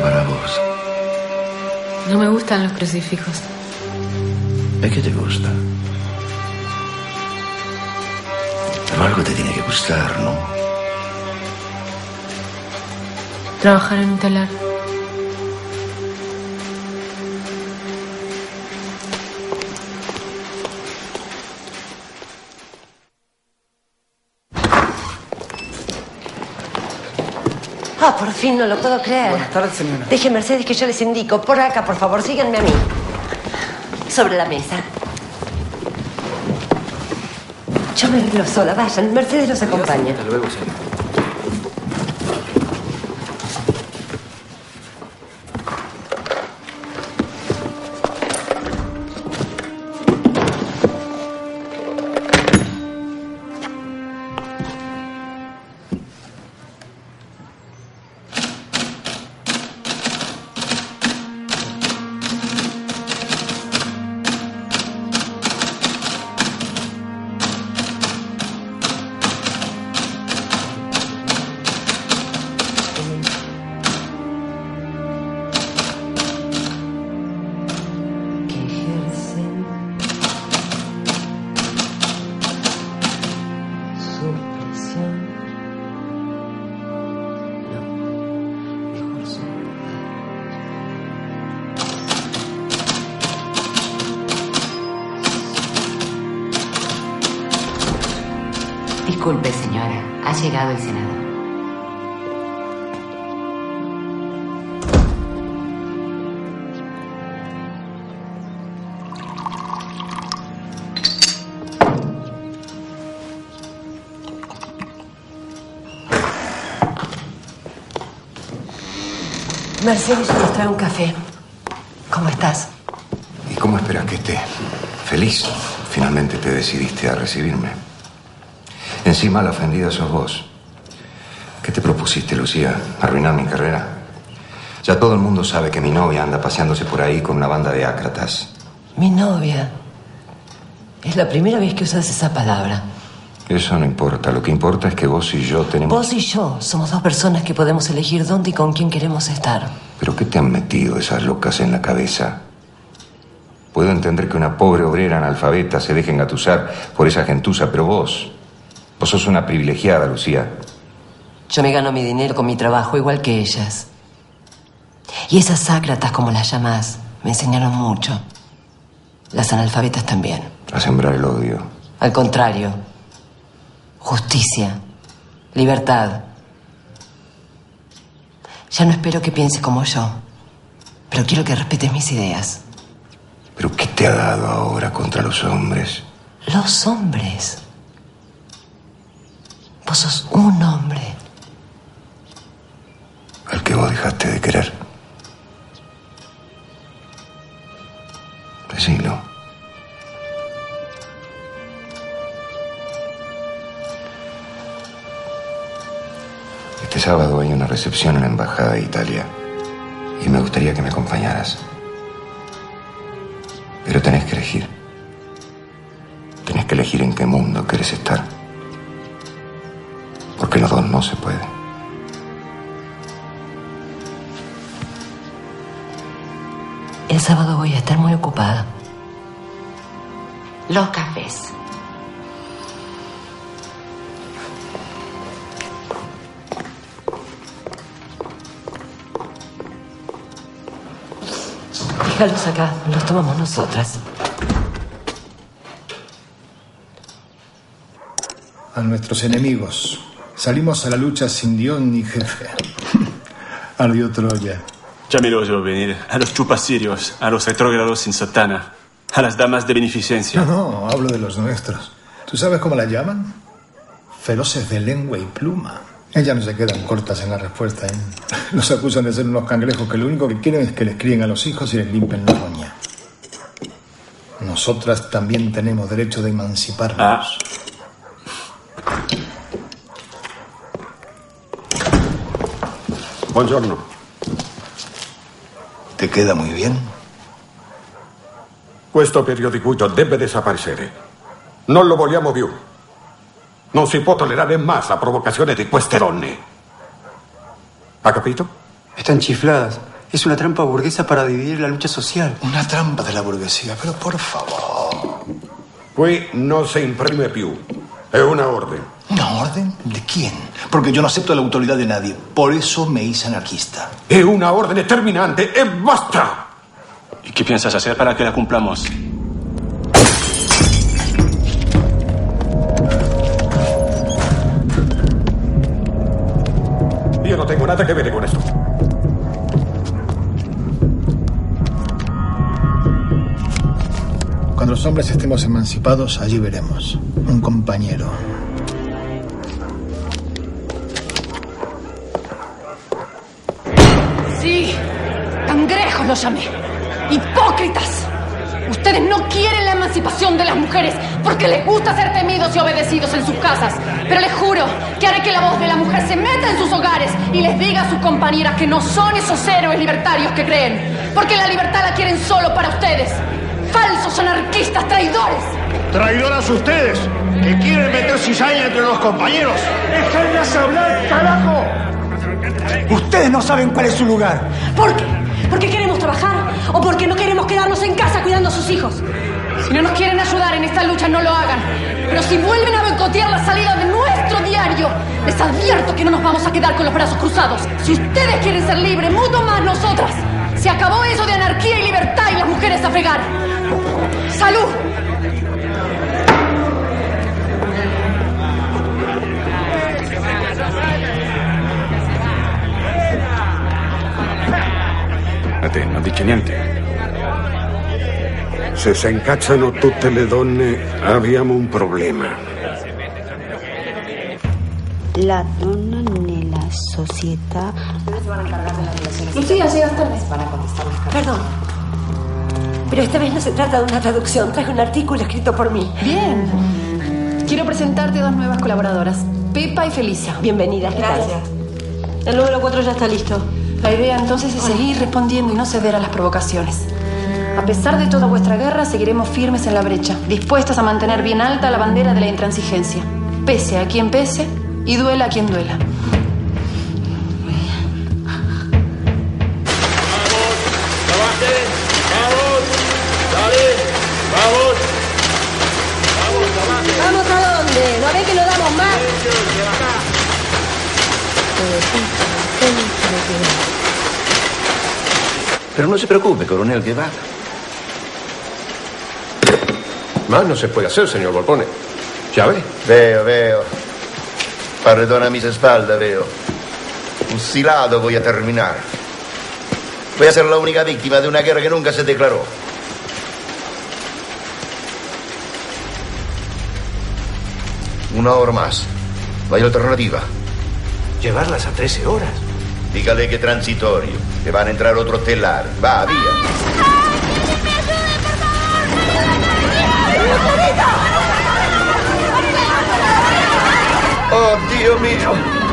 Para vos. No me gustan los crucifijos. ¿A qué te gusta? Pero algo te tiene que gustar, ¿no? Trabajar en un telar. Por fin, no lo puedo creer. Buenas tardes, señora. Deje, Mercedes, que yo les indico. Por acá, por favor, síganme a mí. Sobre la mesa. Yo me arreglo sola, vayan. Mercedes los acompaña. Hasta luego, señor. Mercedes nos trae un café. ¿Cómo estás? ¿Y cómo esperas que esté? Feliz. Finalmente te decidiste a recibirme. Encima la ofendida sos vos. ¿Qué te propusiste, Lucía? ¿Arruinar mi carrera? Ya todo el mundo sabe que mi novia anda paseándose por ahí con una banda de ácratas. Mi novia. Es la primera vez que usas esa palabra. Eso no importa. Lo que importa es que vos y yo tenemos... Vos y yo somos dos personas que podemos elegir dónde y con quién queremos estar. ¿Pero qué te han metido esas locas en la cabeza? Puedo entender que una pobre obrera analfabeta se deje engatusar por esa gentuza, pero vos... Vos sos una privilegiada, Lucía. Yo me gano mi dinero con mi trabajo igual que ellas. Y esas ácratas, como las llamas, me enseñaron mucho. Las analfabetas también. A sembrar el odio. Al contrario. Justicia. Libertad. Ya no espero que pienses como yo. Pero quiero que respetes mis ideas. ¿Pero qué te ha dado ahora contra los hombres? Los hombres. Vos sos un hombre. al que vos dejaste de querer. Decilo. Este sábado hay una recepción en la Embajada de Italia y me gustaría que me acompañaras. Pero tenés que elegir. Tenés que elegir en qué mundo querés estar. Porque los dos no se puede. El sábado voy a estar muy ocupada. Los cafés. Déjalos acá, los tomamos nosotras. A nuestros enemigos. Salimos a la lucha sin Dios ni jefe. Ardió Troya. Ya me lo oyó venir. A los chupasirios, a los retrógrados sin sotana, a las damas de beneficencia. No, no, hablo de los nuestros. ¿Tú sabes cómo la llaman? Feroces de lengua y pluma. Ellas no se quedan cortas en la respuesta. ¿eh? Los acusan de ser unos cangrejos que lo único que quieren es que les críen a los hijos y les limpien la roña. Nosotras también tenemos derecho de emanciparnos. Buongiorno. ¿Te queda muy bien? Questo periodicuccio deve desaparecere. Non lo vogliamo più. Non si può tollerare más la provocazione di queste donne. ¿Ha capito? Están chifladas. Es una trampa burguesa para dividir la lucha social. Una trampa de la burguesía, pero por favor. Qui non si imprime più. È una orden. ¿Una orden? ¿De quién? Porque yo no acepto la autoridad de nadie. Por eso me hice anarquista. È una ordine terminante e basta. ¿Y qué piensas hacer para que la cumplamos? Non tengo nada que ver con esto. Cuando los hombres estemos emancipados, allí veremos. Un compañero. Sí, cangrejos los llamé. Hipócritas. Ustedes no quieren la emancipación de las mujeres porque les gusta ser temidos y obedecidos en sus casas. Pero les juro que haré que la voz de la mujer se meta en sus hogares y les diga a sus compañeras que no son esos héroes libertarios que creen. Porque la libertad la quieren solo para ustedes. Falsos anarquistas traidores. Traidoras ustedes, que quieren meter cizaña entre los compañeros. ¡Déjenlas hablar, carajo! Ustedes no saben cuál es su lugar. ¿Por qué? ¿Porque queremos trabajar? ¿O porque no queremos quedarnos en casa cuidando a sus hijos? Si no nos quieren ayudar en esta lucha, no lo hagan. Pero si vuelven a boicotear la salida de nuestro diario, les advierto que no nos vamos a quedar con los brazos cruzados. Si ustedes quieren ser libres, mucho más nosotras. Se acabó eso de anarquía y libertad y las mujeres a fregar. ¡Salud! A te non dice niente. Se si incacciano tutte le donne, abbiamo un problema. La donna nella società. Lucía, llegas tarde. Perdón. Pero esta vez no se trata de una traducción. Traje un artículo escrito por mí. Bien. Quiero presentarte dos nuevas colaboradoras, Pepa y Felisa. Bienvenidas. ¿qué tal? El número 4 ya está listo. La idea entonces es seguir respondiendo y no ceder a las provocaciones. A pesar de toda vuestra guerra, seguiremos firmes en la brecha, dispuestas a mantener bien alta la bandera de la intransigencia. Pese a quien pese y duela a quien duela. Pero no se preocupe, coronel, que va. Más no se puede hacer, señor Volpone. Ya ve. Veo, veo. Perdona mis espaldas, veo. Fusilado voy a terminar. Voy a ser la única víctima de una guerra que nunca se declaró. Una hora más. No hay alternativa. Llevarlas a 13 horas. Dígale que transitorio, que van a entrar otros telares. Va, vía. Oh, Dio mio.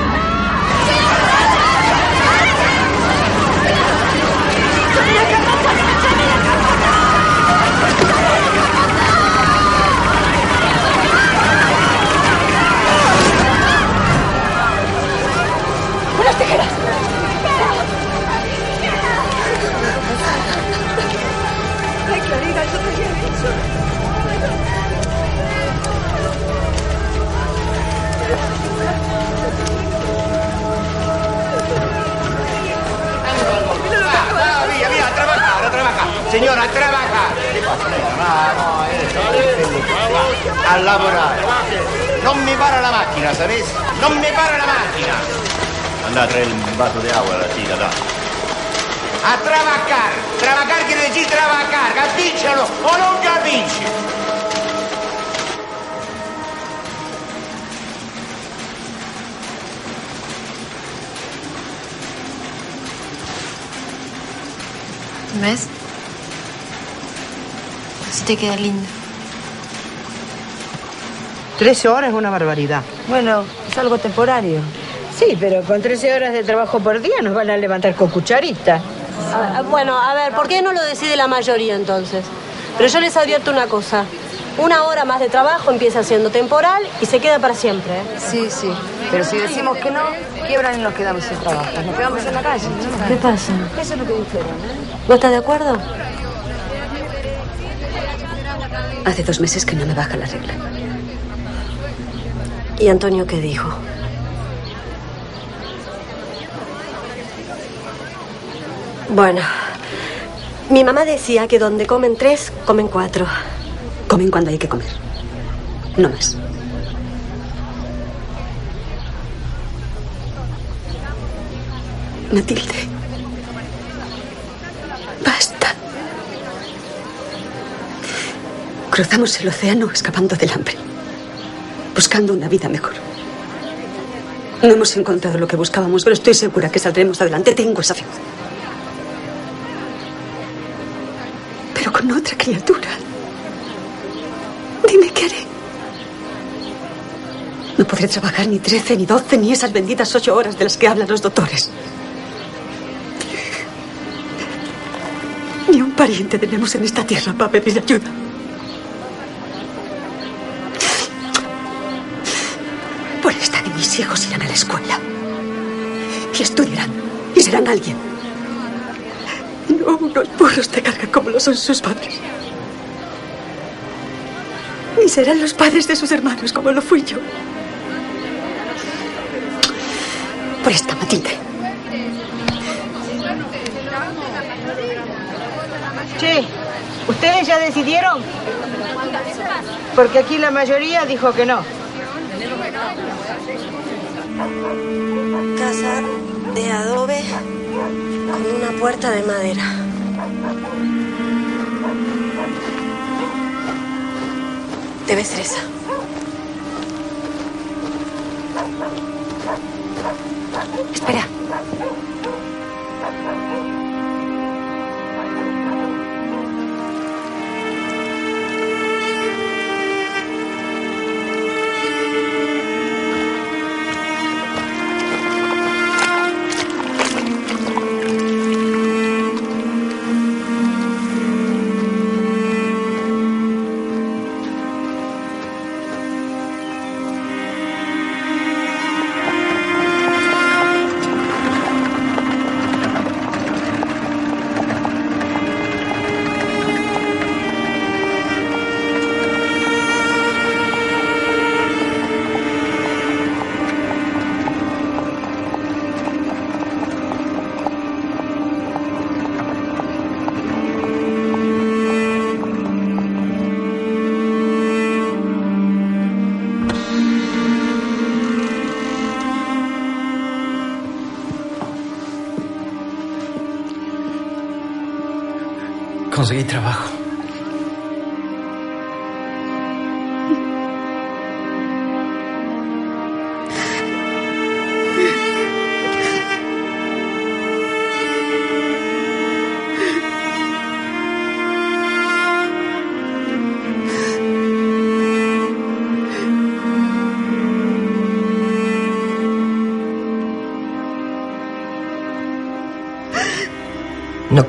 Señora, a trabajar. Vamos, eso. A lavorare. Non mi para la macchina, ¿sabes? Non mi para la macchina. Anda a traer un vaso de agua a la chica, da. A trabajar. Trabajar quiere decir trabajar. Capiscelo o non capisci? ¿Ves? Te queda lindo. 13 horas es una barbaridad. Bueno, es algo temporario. Sí, pero con 13 horas de trabajo por día nos van a levantar con cucharita. Ah, bueno, a ver, ¿por qué no lo decide la mayoría entonces? Pero yo les advierto una cosa. Una hora más de trabajo empieza siendo temporal y se queda para siempre. ¿eh? Sí, sí. Pero si decimos que no, quiebran y nos quedamos sin trabajo. Nos quedamos en la calle. ¿no? ¿Qué pasa? Eso es lo que dijeron, ¿eh? ¿No estás de acuerdo? Hace dos meses que no me baja la regla. ¿Y Antonio qué dijo? Bueno, mi mamá decía que donde comen tres, comen cuatro. Comen cuando hay que comer. No más. Matilde. Cruzamos el océano escapando del hambre. Buscando una vida mejor. No hemos encontrado lo que buscábamos, pero estoy segura que saldremos adelante. Tengo esa fe. Pero con otra criatura. Dime qué. No podré trabajar ni 13, ni 12, ni esas benditas ocho horas de las que hablan los doctores. Ni un pariente tenemos en esta tierra para pedir ayuda. Y estudiarán. Y serán alguien. No unos burros de carga como lo son sus padres. Ni serán los padres de sus hermanos como lo fui yo. Por esta, Matilde. Che, ¿ustedes ya decidieron? Porque aquí la mayoría dijo que no. Casa de adobe con una puerta de madera. Debe ser esa. Espera. Conseguí trabajo.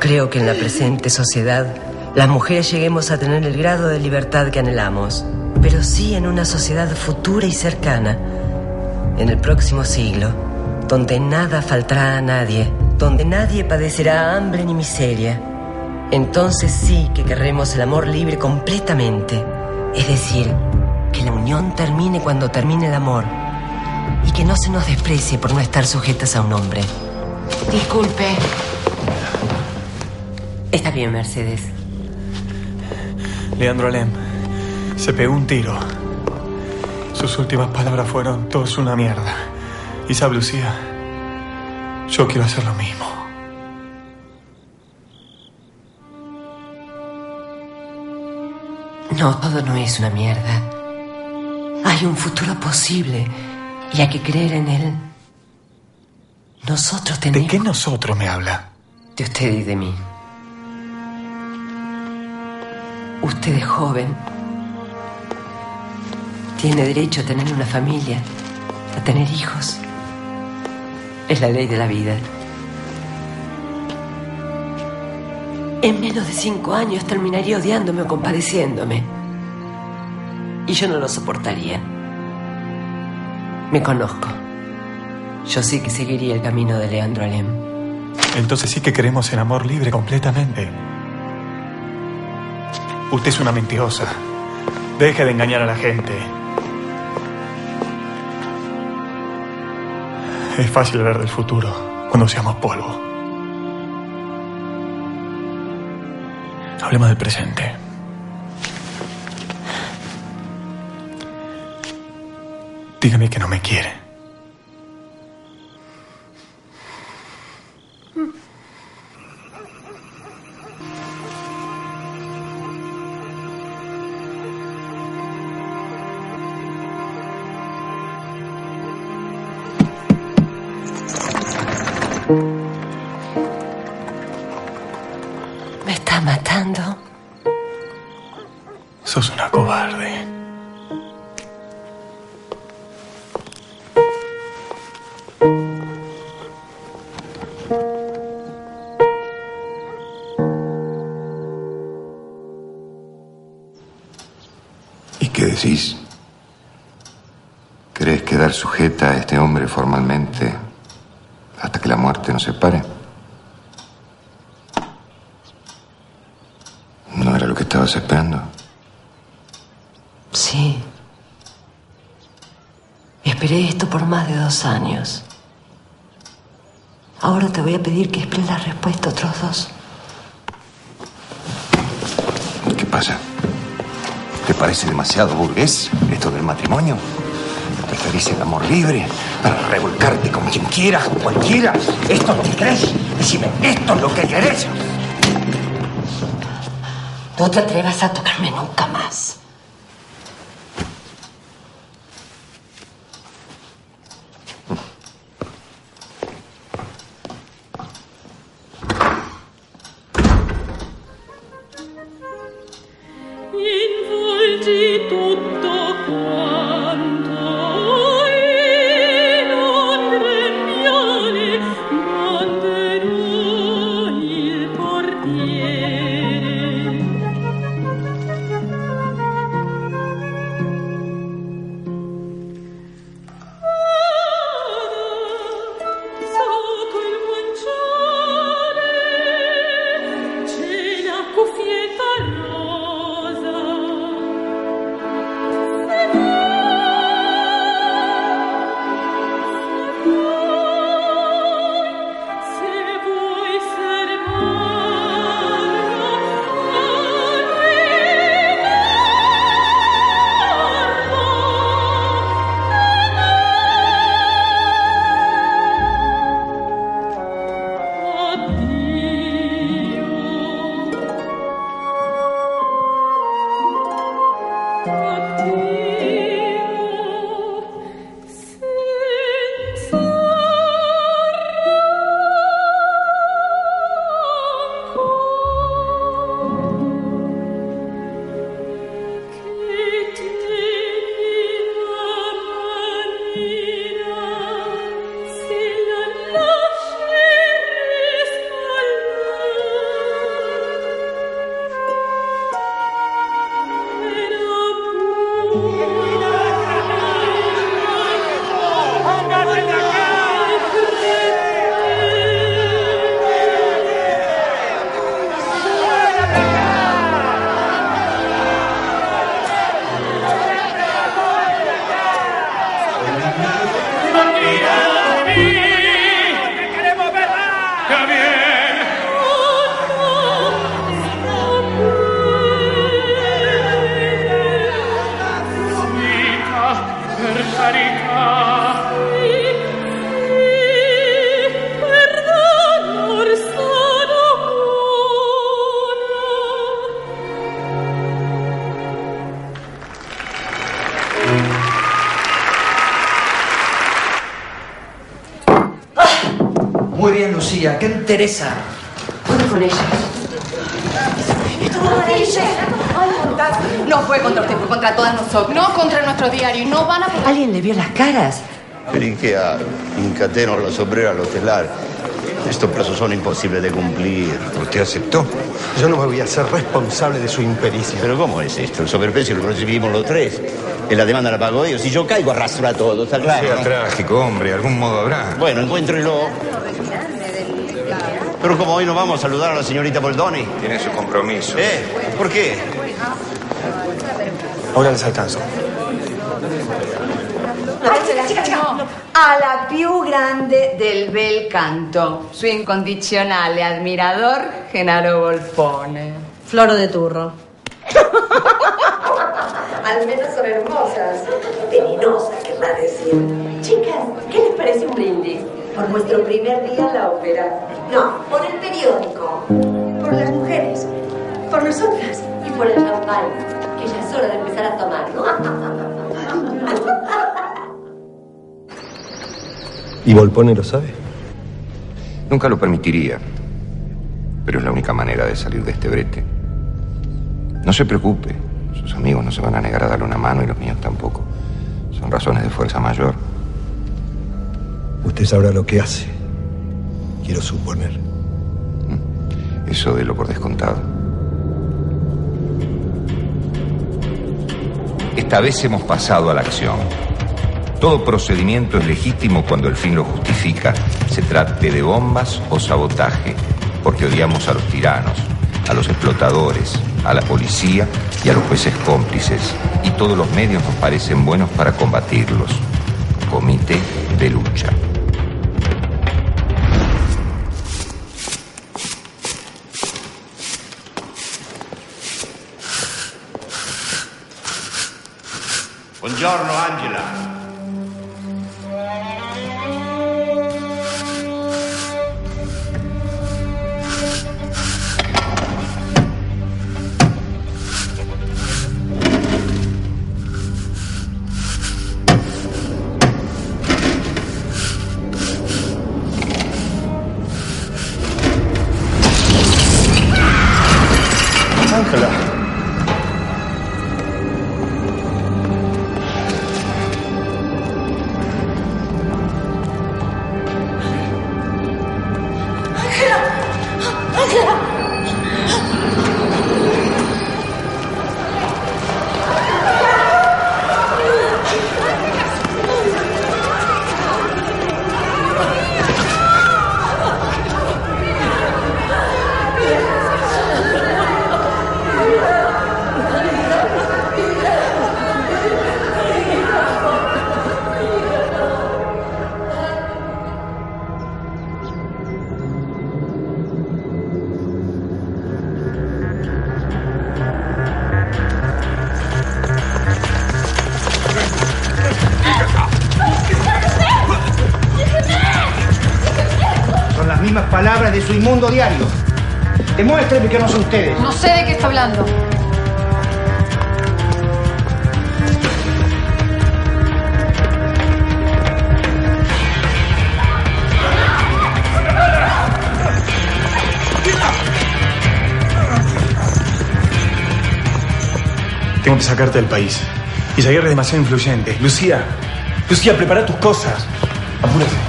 Creo que en la presente sociedad las mujeres lleguemos a tener el grado de libertad que anhelamos, pero sí en una sociedad futura y cercana, en el próximo siglo, donde nada faltará a nadie, donde nadie padecerá hambre ni miseria. Entonces sí que querremos el amor libre completamente, es decir, que la unión termine cuando termine el amor y que no se nos desprecie por no estar sujetas a un hombre. Disculpe. Está bien, Mercedes. Leandro Alem se pegó un tiro. Sus últimas palabras fueron, todo es una mierda. Y sabe, Lucía, yo quiero hacer lo mismo. No, todo no es una mierda. Hay un futuro posible y hay que creer en él. Nosotros tenemos... ¿De qué nosotros me habla? De usted y de mí. Usted es joven. Tiene derecho a tener una familia, a tener hijos. Es la ley de la vida. En menos de cinco años terminaría odiándome o compadeciéndome. Y yo no lo soportaría. Me conozco. Yo sí que seguiría el camino de Leandro Alem. Entonces sí que queremos el amor libre completamente. Usted es una mentirosa. Deje de engañar a la gente. Es fácil ver del futuro cuando seamos polvo. Hablemos del presente. Dígame que no me quiere. Años. Ahora te voy a pedir que esperes la respuesta otros dos. ¿Qué pasa? ¿Te parece demasiado burgués esto del matrimonio? ¿Preferís el amor libre para revolcarte con quien quieras, con cualquiera? ¿Esto es lo que querés? Decime, ¿esto es lo que querés? No te atrevas a tocarme nunca más. Lucía. ¿Qué interesa? Puedo con ella. No fue contra usted, fue contra todas nosotros. No contra nuestro diario y no van a. ¿Alguien le vio las caras? Perché a incateno la sobrera al hotelar. Estos plazos son imposibles de cumplir. ¿Usted aceptó? Yo no me voy a hacer responsable de su impericia. ¿Pero cómo es esto? El sobreprecio lo recibimos los tres. Y la demanda la pago yo. Si yo caigo, arrastro a todo, ¿está claro? Sea no? trágico, hombre. Algún modo habrá. Bueno, encuéntrenlo. Pero como hoy no vamos a saludar a la señorita Boldoni. Tiene su compromiso. ¿Eh? ¿Por qué? Ahora les alcanzo. A la più grande del bel canto, su incondizionale admirador Genaro Volpone. Floro de turro. Al menos son hermosas. Venenosas, querrá decir. Chicas, ¿qué les parece un brindis? Por nuestro primer día en la ópera. No, por el periódico. Por las mujeres. Por nosotras. Y por el champán. Que ya es hora de empezar a tomar, ¿no? ¿Y Volpone lo sabe? Nunca lo permitiría. Pero es la única manera de salir de este brete. No se preocupe. Sus amigos no se van a negar a darle una mano y los míos tampoco. Son razones de fuerza mayor. Usted sabrá lo que hace. Quiero suponer. Eso de lo por descontado. Esta vez hemos pasado a la acción. Todo procedimiento es legítimo cuando el fin lo justifica, se trate de bombas o sabotaje, porque odiamos a los tiranos, a los explotadores, a la policía y a los jueces cómplices, y todos los medios nos parecen buenos para combatirlos. Comité de lucha. Buongiorno, Angela. Inmundo diario. Demuéstrenme que no son ustedes. No sé de qué está hablando. Tengo que sacarte del país. Isaguirre es demasiado influyente. Lucía, Lucía, prepara tus cosas. Apúrate.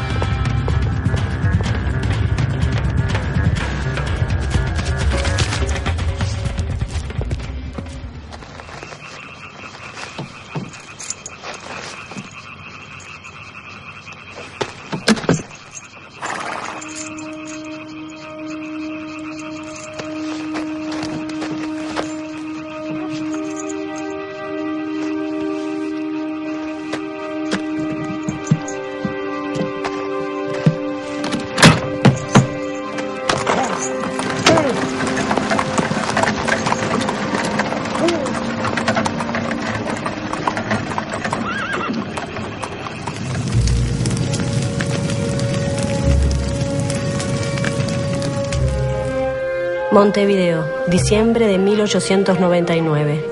Montevideo, diciembre de 1899.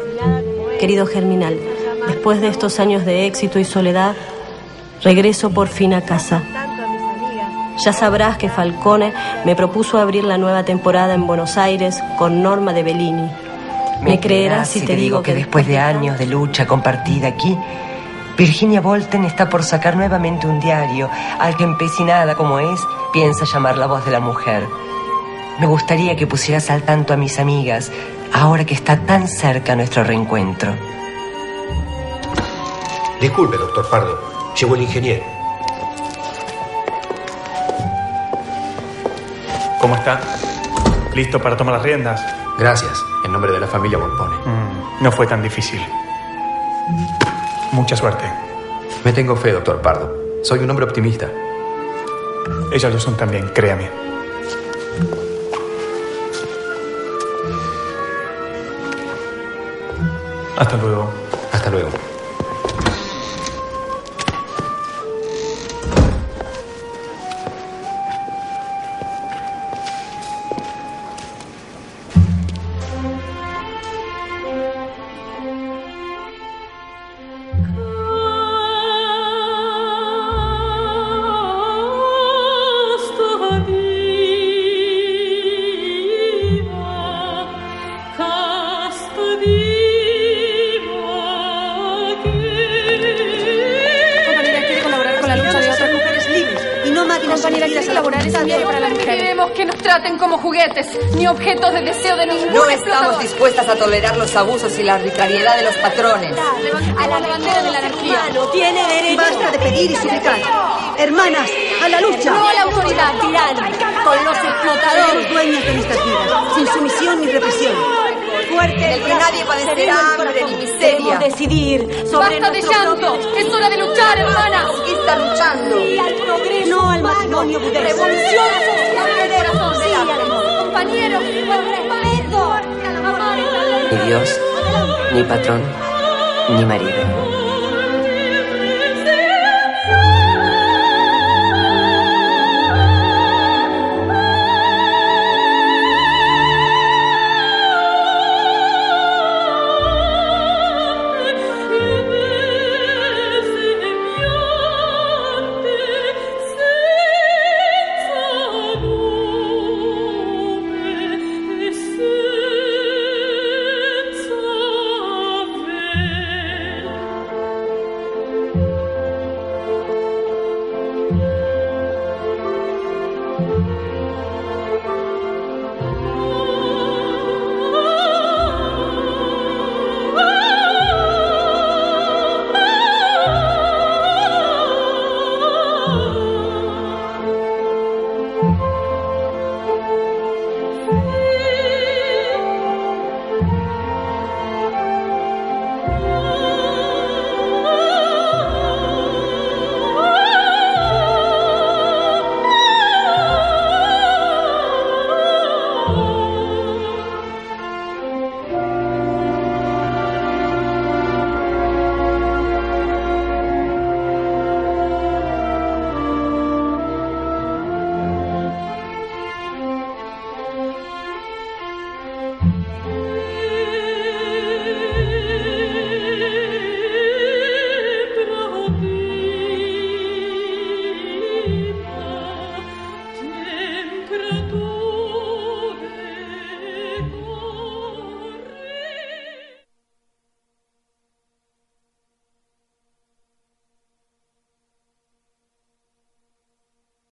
Querido Germinal, después de estos años de éxito y soledad, regreso por fin a casa. Ya sabrás que Falcone me propuso abrir la nueva temporada en Buenos Aires con Norma de Bellini. Me creerás si te digo que después de años de lucha compartida aquí, Virginia Bolten está por sacar nuevamente un diario al que empecinada como es, piensa llamar la voz de la mujer. Me gustaría que pusieras al tanto a mis amigas, ahora que está tan cerca nuestro reencuentro. Disculpe, doctor Pardo. Llegó el ingeniero. ¿Cómo está? ¿Listo para tomar las riendas? Gracias, en nombre de la familia Volpone. Mm, no fue tan difícil. Mucha suerte. Me tengo fe, doctor Pardo. Soy un hombre optimista. Ellas lo son también, créame. Hasta luego. Hasta luego. Traten como juguetes, ni objetos de deseo de ningún No estamos dispuestas a tolerar los abusos y la arbitrariedad de los patrones. A la bandera de la anarquía. tiene derecho. Basta de pedir y suplicar. Hermanas, a la lucha. No a la autoridad. Tirano, con los explotadores. Dueñas de nuestras vidas, sin sumisión ni represión. Fuerte, El que nadie padecerá hambre ni miseria. decidir sobre Basta de llanto. Es hora de luchar, hermanas. ¿Qué está luchando? Sí al progreso. No al matrimonio. Revolución átomo. Compañeros, respeto. Ni Dios, ni patrón, ni marido.